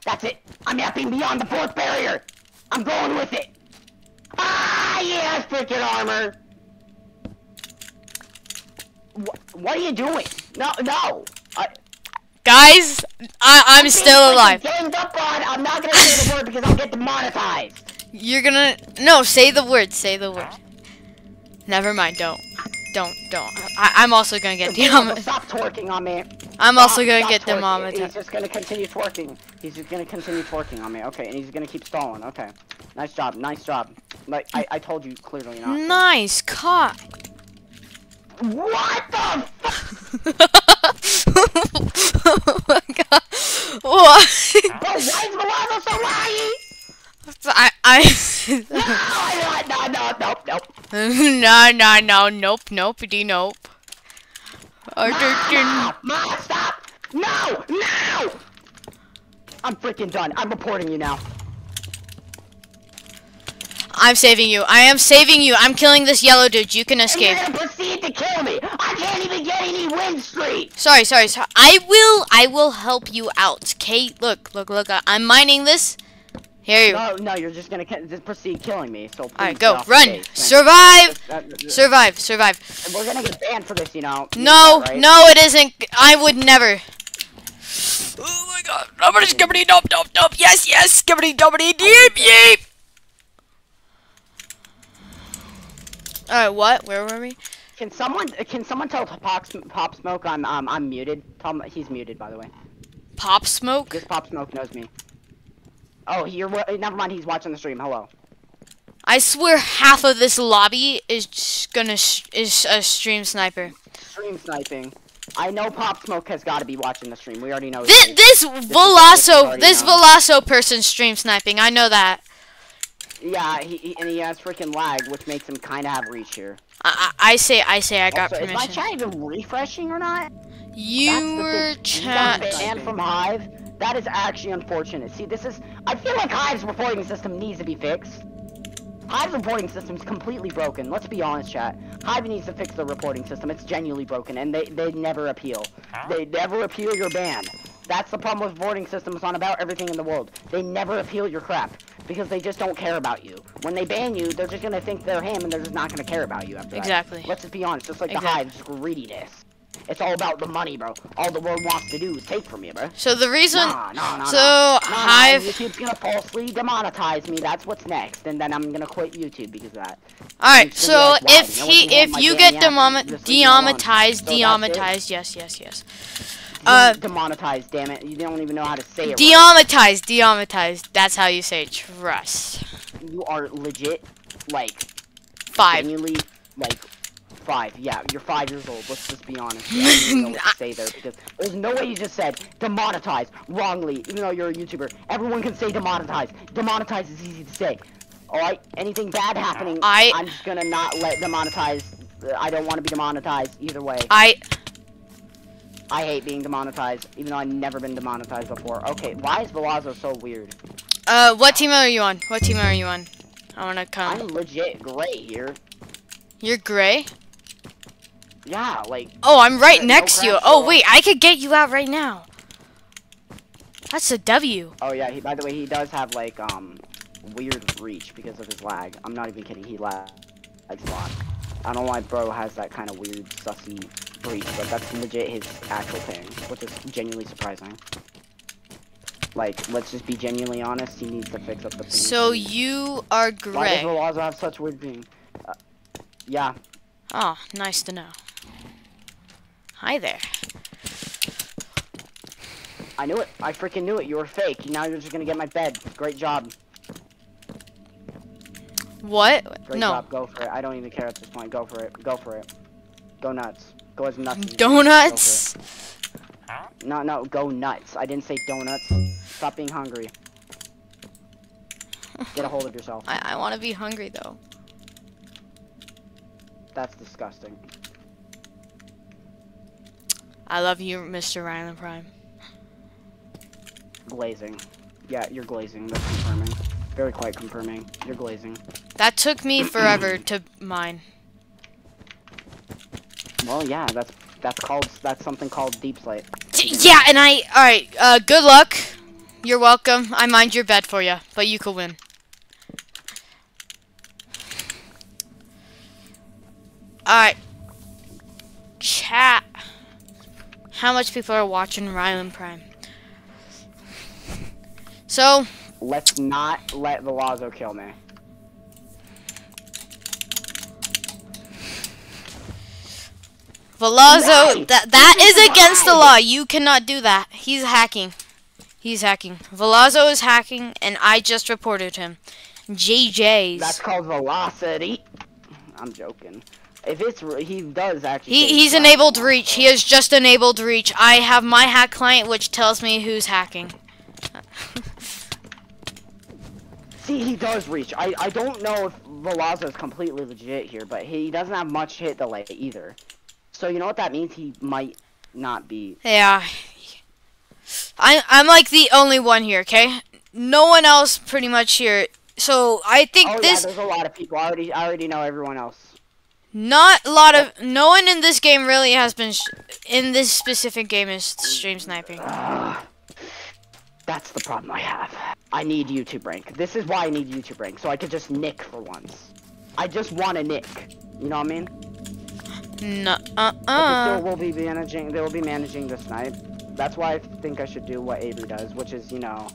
Speaker 3: That's it! I'm yapping beyond the fourth barrier! I'm going with it! Ah, yes, freaking armor!
Speaker 1: What, what are you doing? No, no! I,
Speaker 2: Guys, I, I'm still alive.
Speaker 3: Ganged up on! I'm not gonna say the word because I'll get demonetized!
Speaker 2: You're gonna no say the word. Say the word. Never mind. Don't. Don't. Don't. I, I'm also gonna get demonetized.
Speaker 1: Stop twerking on me.
Speaker 2: I'm also
Speaker 1: Stop-
Speaker 2: gonna
Speaker 1: stop
Speaker 2: get
Speaker 1: twerking. He's just gonna continue twerking. He's just gonna continue twerking on me. Okay, and he's gonna keep stalling. Okay. Nice job. Nice job. Like, I, I told you clearly not.
Speaker 2: Nice caught.
Speaker 3: What the <laughs>
Speaker 2: oh my god. What?
Speaker 3: Bro, why is Milano so laggy?
Speaker 2: I I.
Speaker 3: No, <laughs> no, no, no, nope, nope.
Speaker 2: no no no nope nope d nope. D-
Speaker 3: Ah, Ma, stop! No, no!
Speaker 1: I'm freaking done. I'm reporting you now.
Speaker 2: I'm saving you. I am saving you. I'm killing this yellow dude. You can
Speaker 3: And you're
Speaker 2: escape.
Speaker 3: gonna proceed to kill me! I can't even get any win streak!
Speaker 2: Sorry, sorry, sorry. I will, I will help you out. Kate, look, look, look. I- I'm mining this. Here you.
Speaker 1: No, no, you're just gonna just proceed killing me. So please
Speaker 2: All right, go. Run.
Speaker 1: stage. Thanks.
Speaker 2: Survive.
Speaker 1: Uh, uh,
Speaker 2: Survive. Survive.
Speaker 1: We're gonna get banned for this, you know. You
Speaker 2: No,
Speaker 1: know that, right?
Speaker 2: no, it isn't. I would never. Oh my god. Nobody skibbity dop dop dop. Yes, yes. Skibbity doppity deep yeep. Alright, what? Where were we?
Speaker 1: Can someone can someone tell Pop, Pop Smoke I'm um I'm muted? Tell him he's muted by the way.
Speaker 2: Pop smoke?
Speaker 1: This Pop Smoke knows me. Oh, you're never mind. He's watching the stream. Hello.
Speaker 2: I swear half of this lobby is gonna sh is a stream sniper.
Speaker 1: Stream sniping. I know Pop Smoke has got to be watching the stream. We already know.
Speaker 2: This this
Speaker 1: is
Speaker 2: Veloso this. Veloso person stream sniping. I know that.
Speaker 1: Yeah, he, he and he has freaking lag, which makes him kind of have reach here.
Speaker 2: I, I I say I say I got
Speaker 1: Also, is my
Speaker 2: permission.
Speaker 1: chat even refreshing or not?
Speaker 2: You were
Speaker 1: thing. You got
Speaker 2: chat.
Speaker 1: banned from Hive. That is actually unfortunate. See, this is. I feel like Hive's reporting system needs to be fixed. Hive's reporting system's completely broken. Let's be honest, chat. Hive needs to fix the reporting system. It's genuinely broken, and they they never appeal. They never appeal your ban. That's the problem with reporting systems on about everything in the world. They never appeal your crap because they just don't care about you. When they ban you, they're just gonna think they're him, and they're just not gonna care about you after that.
Speaker 2: Exactly.
Speaker 1: Let's just be honest. Just like the
Speaker 2: Exactly.
Speaker 1: Hive's greediness. It's all about the money, bro. All the world wants to do is take from you, bro.
Speaker 2: So the reason
Speaker 1: Nah, nah, nah,
Speaker 2: so
Speaker 1: nah. Nah, nah, YouTube's gonna falsely demonetize me. That's what's next, and then I'm gonna quit YouTube because of that.
Speaker 2: Alright, so
Speaker 1: like, why?
Speaker 2: if he
Speaker 1: one can have
Speaker 2: if you get
Speaker 1: Yahoo.
Speaker 2: demom
Speaker 1: Just leave me alone.
Speaker 2: demonetized,
Speaker 1: So
Speaker 2: demonetized, yes, yes, yes. Uh,
Speaker 1: demonetized. Damn it! You don't even know how to say it. right.
Speaker 2: Demonetized, demonetized. That's how you say trust.
Speaker 1: You are legit, like
Speaker 2: Five.
Speaker 1: genuinely, like five. Yeah, you're five years old. Let's just be honest. <laughs> I don't know what to say there because there's no way you just said demonetized wrongly, even though you're a YouTuber. Everyone can say demonetized. Demonetized is easy to say. All right. Anything bad happening,
Speaker 2: I-
Speaker 1: I'm just gonna not let demonetize. I don't want to be demonetized either way.
Speaker 2: I
Speaker 1: I hate being demonetized, even though I've never been demonetized before. Okay, why is Velazzo so weird?
Speaker 2: uh what team are you on? What team are you on? I wanna come.
Speaker 1: I'm legit gray here.
Speaker 2: You're gray?
Speaker 1: Yeah, like
Speaker 2: Oh, I'm right
Speaker 1: No
Speaker 2: next to you. Oh, wait, I could get you out right now. That's a W.
Speaker 1: oh yeah. He by the way he does have like um weird reach because of his lag. I'm not even kidding. He lags a lot. I don't know why bro has that kind of weird sussy reach, but that's legit his actual thing, which is genuinely surprising. Like, let's just be genuinely honest. He needs to fix up the. ping.
Speaker 2: So you are
Speaker 1: Why does
Speaker 2: Greg.
Speaker 1: Have such weird ping? Uh, yeah,
Speaker 2: Oh, nice to know. Hi there.
Speaker 1: I knew it. I freaking knew it. You were fake. Now you're just gonna get my bed. Great job.
Speaker 2: What?
Speaker 1: Great
Speaker 2: no.
Speaker 1: job. Go for it. I don't even care at this point. Go for it. Go for it. Go nuts. Go as nuts. as you can. Go for
Speaker 2: Donuts?
Speaker 1: No, no. Go nuts. I didn't say donuts. Stop being hungry. Get a hold of yourself.
Speaker 2: I, I want to be hungry though.
Speaker 1: That's disgusting.
Speaker 2: I love you, Mr. Rylan Prime.
Speaker 1: Glazing. Yeah, you're glazing. That's confirming. Very quite confirming. You're glazing.
Speaker 2: That took me forever to mine.
Speaker 1: Well, yeah. That's that's called that's something called
Speaker 2: deepslate. Yeah, and I. Alright, uh, good luck. You're welcome. I mind your bed for you, but you could win. Alright. Chat. How much people are watching Rylan Prime? So,
Speaker 1: Let's not let Velozo kill me.
Speaker 2: Velozo,
Speaker 1: Right.
Speaker 2: that that
Speaker 1: This
Speaker 2: is
Speaker 1: is
Speaker 2: against the law. You cannot do that. He's hacking. He's hacking. Velozo is hacking, and I just reported him. JJ's.
Speaker 1: That's called velocity. I'm joking. If it's he does actually.
Speaker 2: He he's enabled reach. He has just enabled reach. I have my hack client, which tells me who's hacking. <laughs>
Speaker 1: See, he does reach. I I don't know if Velozo is completely legit here, but he doesn't have much hit delay either. So you know what that means? He might not be.
Speaker 2: Yeah. I I'm like the only one here. Okay. No one else pretty much here. So I think
Speaker 1: Oh
Speaker 2: this
Speaker 1: yeah, there's a lot of people. I already I already know everyone else.
Speaker 2: Not a lot of no one in this game really has been sh- in this specific game is stream sniping.
Speaker 1: Ugh. <sighs> That's the problem I have. I need YouTube rank. This is why I need YouTube rank, so I could just nick for once. I just want to nick. You know what I mean?
Speaker 2: No, uh, uh.
Speaker 1: still will be managing. They will be managing the snipe. That's why I think I should do what Avery does, which is you know,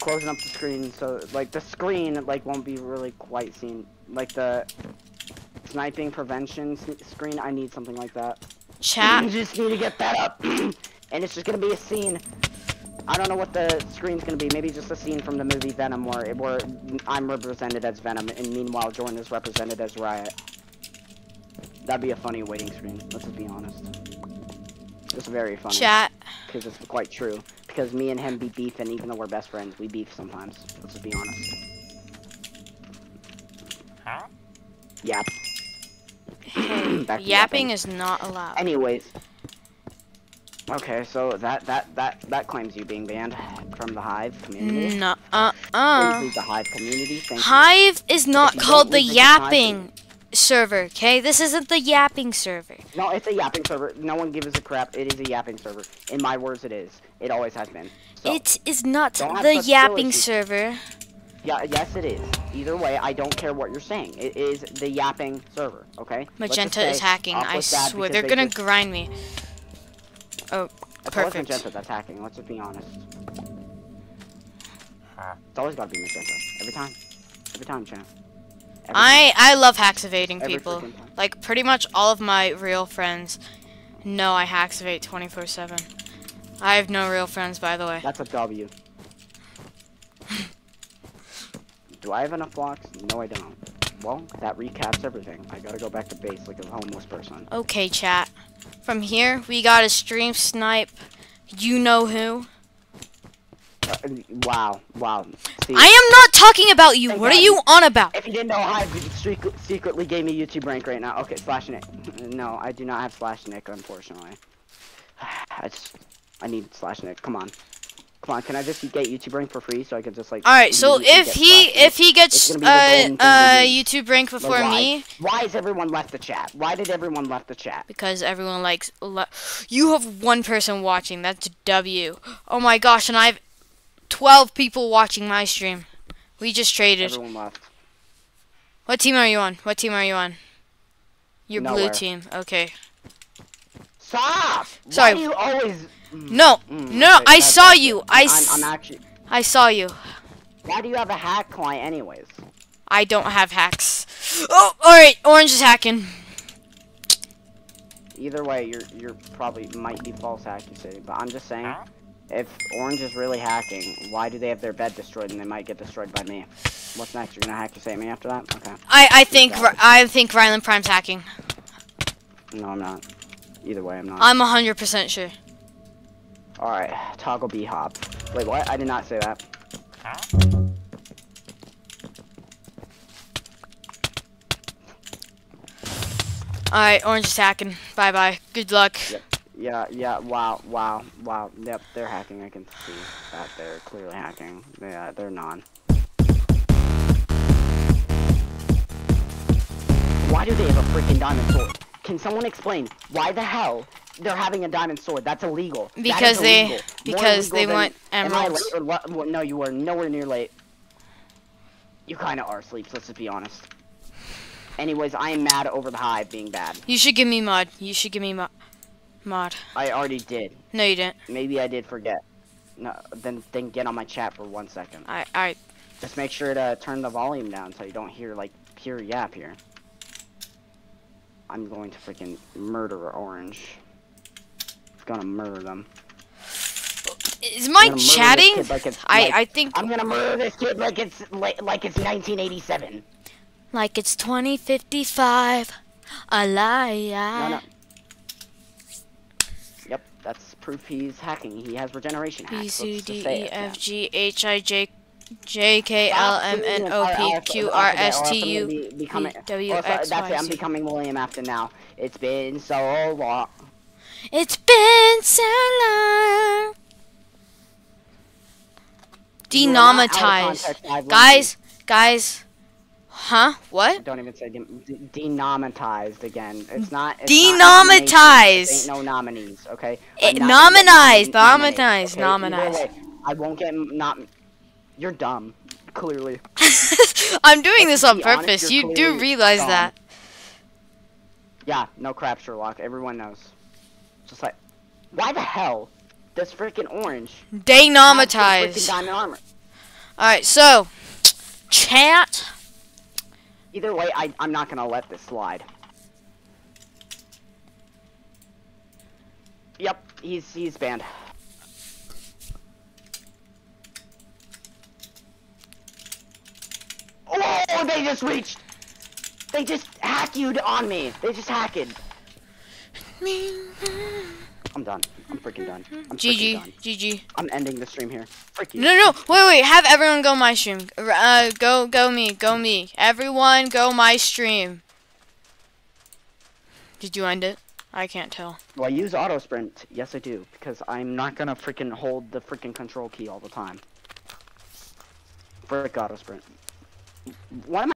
Speaker 1: closing up the screen so like the screen like won't be really quite seen. Like the sniping prevention screen. I need something like that. I
Speaker 2: Chat.
Speaker 1: just need to get that up, <clears throat> and it's just gonna be a scene. I don't know what the screen's gonna be. Maybe just a scene from the movie Venom, where where I'm represented as Venom, and meanwhile Jordan is represented as Riot. That'd be a funny waiting screen. Let's just be honest. It's very funny.
Speaker 2: Chat.
Speaker 1: Because it's quite true. Because me and him be beefing, even though we're best friends, we beef sometimes. Let's just be honest. Yap. <clears throat> Back to
Speaker 2: Yapping is not allowed.
Speaker 1: Anyways. Okay, so that that that that claims you being banned from the Hive community.
Speaker 2: No, uh,
Speaker 1: Please
Speaker 2: uh.
Speaker 1: leave the Hive community. Thank you.
Speaker 2: Hive is not called the
Speaker 1: leave Hive
Speaker 2: yapping server, okay? This isn't the yapping server.
Speaker 1: No, it's a yapping server. No one gives a crap. It is a yapping server. In my words, it is. It always has been. So,
Speaker 2: It is not the yapping server.
Speaker 1: yeah, yes, it is. Either way, I don't care what you're saying. It is the yapping server. Okay.
Speaker 2: Magenta is hacking. I swear. They're
Speaker 1: they
Speaker 2: gonna
Speaker 1: just-
Speaker 2: grind me. Oh,
Speaker 1: It's
Speaker 2: perfect.
Speaker 1: Magenta that's hacking. Let's just be honest. It's always gotta be Magenta. Every time. Every time, champ. Every.
Speaker 2: I I love hacks evading people. Like pretty much all of my real friends know I hacks evade 24/7. I have no real friends, by the way.
Speaker 1: That's a W. Do I have enough blocks? No, I don't. Well, that recaps everything. I gotta go back to base like a homeless person.
Speaker 2: Okay, chat. From here, we got a stream snipe. You know who?
Speaker 1: Uh, wow, wow. See,
Speaker 2: I am not talking about you. What are you on about?
Speaker 1: if you didn't know, secret- secretly gave me YouTube rank right now. Okay, slash Nick. <laughs> No, I do not have slash Nick, unfortunately. <sighs> I just, I need slash Nick. Come on. Come on, can I just get YouTube rank for free so I can just like?
Speaker 2: All right, so if he if he gets uh
Speaker 1: the golden thing to
Speaker 2: uh. YouTube rank
Speaker 1: Like,
Speaker 2: before
Speaker 1: why?
Speaker 2: me
Speaker 1: Why has everyone left the chat? Why did everyone left the chat?
Speaker 2: because everyone likes you have one person watching. That's W. Oh my gosh, and I have 12 people watching my stream. We just traded.
Speaker 1: Everyone left.
Speaker 2: What team are you on? What team are you on? Your blue team. Okay.
Speaker 1: Stop!
Speaker 2: Sorry.
Speaker 1: Why do you always? Mm,
Speaker 2: No,
Speaker 1: mm,
Speaker 2: no,
Speaker 1: okay,
Speaker 2: I saw you.
Speaker 1: it.
Speaker 2: I
Speaker 1: I'm,
Speaker 2: s-
Speaker 1: I'm actually.
Speaker 2: I saw you.
Speaker 1: Why do you have a hack client anyways?
Speaker 2: I don't have hacks. Oh, all right. Orange is hacking.
Speaker 1: Either way, you're you're probably might be false accuracy, but I'm just saying, if Orange is really hacking, why do they have their bed destroyed and they might get destroyed by me? What's next? You're gonna hack to save me after that? Okay.
Speaker 2: I I think. I think Rylan Prime's hacking.
Speaker 1: No, I'm not. Either way, I'm not.
Speaker 2: I'm 100% sure.
Speaker 1: All right, toggle B hop. Wait, what? I did not say that.
Speaker 2: All right, Orange is hacking. Bye bye. Good luck.
Speaker 1: Yeah, yeah. Wow, wow, wow. Yep, they're hacking. I can see that they're clearly hacking. Yeah, they're non. Why do they have a freaking diamond sword? Can someone explain why the hell they're having a diamond sword? That's illegal.
Speaker 2: Because they-
Speaker 1: illegal. More
Speaker 2: because they
Speaker 1: than-
Speaker 2: want
Speaker 1: Am I
Speaker 2: emeralds.
Speaker 1: late or what? what- No, you are nowhere near late. You kind of are, sleeps. Let's just be honest. Anyways, I am mad over the hive being bad.
Speaker 2: You should give me mod. You should give me mo- mod.
Speaker 1: I already did.
Speaker 2: No, you didn't.
Speaker 1: Maybe I did forget. No, then then get on my chat for one second.
Speaker 2: I I
Speaker 1: Just make sure to turn the volume down so you don't hear like pure yap here. I'm going to freaking murder Orange. I'm gonna murder them.
Speaker 2: is
Speaker 1: I'm
Speaker 2: my
Speaker 1: gonna murder this
Speaker 2: chatting?
Speaker 1: like it's,
Speaker 2: I I think
Speaker 1: I'm gonna murder this kid like it's like, like it's 1987.
Speaker 2: like it's 2055. A lie.
Speaker 1: No, no. Proof he's hacking. He has regeneration hacks.
Speaker 2: B C D E. F G H I J J K L M N O P Q R
Speaker 1: I'm
Speaker 2: S T U W
Speaker 1: or else I-
Speaker 2: X
Speaker 1: That's it.
Speaker 2: Y
Speaker 1: I'm
Speaker 2: Z.
Speaker 1: becoming William after now. It's been so long.
Speaker 2: It's been so long.
Speaker 1: You are not out of
Speaker 2: Denomatize. Guys, guys. Huh? What?
Speaker 1: Don't even say de- de- denominatized again. It's not. It's
Speaker 2: Denominatize.
Speaker 1: Not ain't no nominees. Okay.
Speaker 2: It-
Speaker 1: I'm not gonna
Speaker 2: nominize,
Speaker 1: get nominated,
Speaker 2: nominize,
Speaker 1: okay? Either I won't get not. You're dumb. Clearly. <laughs>
Speaker 2: I'm doing
Speaker 1: Let's
Speaker 2: this on
Speaker 1: be honest,
Speaker 2: purpose.
Speaker 1: you're
Speaker 2: do realize
Speaker 1: dumb.
Speaker 2: that.
Speaker 1: Yeah. No crap, Sherlock. Everyone knows. Just like, why the hell does freaking orange freaking diamond armor?
Speaker 2: Alright, so. Chat.
Speaker 1: Either way, I, I'm not gonna let this slide. Yep, he's he's banned. Oh, they just reached. They just hacked you on me. They just hacked. I'm done. I'm freaking done. I'm freaking
Speaker 2: GG.
Speaker 1: done.
Speaker 2: GG.
Speaker 1: I'm ending the stream here. Freaking.
Speaker 2: No, no, wait, wait. Have everyone go my stream. Uh, go, go me, go me. Everyone go my stream. Did you end it? I can't tell.
Speaker 1: Well, I use auto sprint? Yes, I do, because I'm not gonna freaking hold the freaking control key all the time. Frick auto sprint. What am I?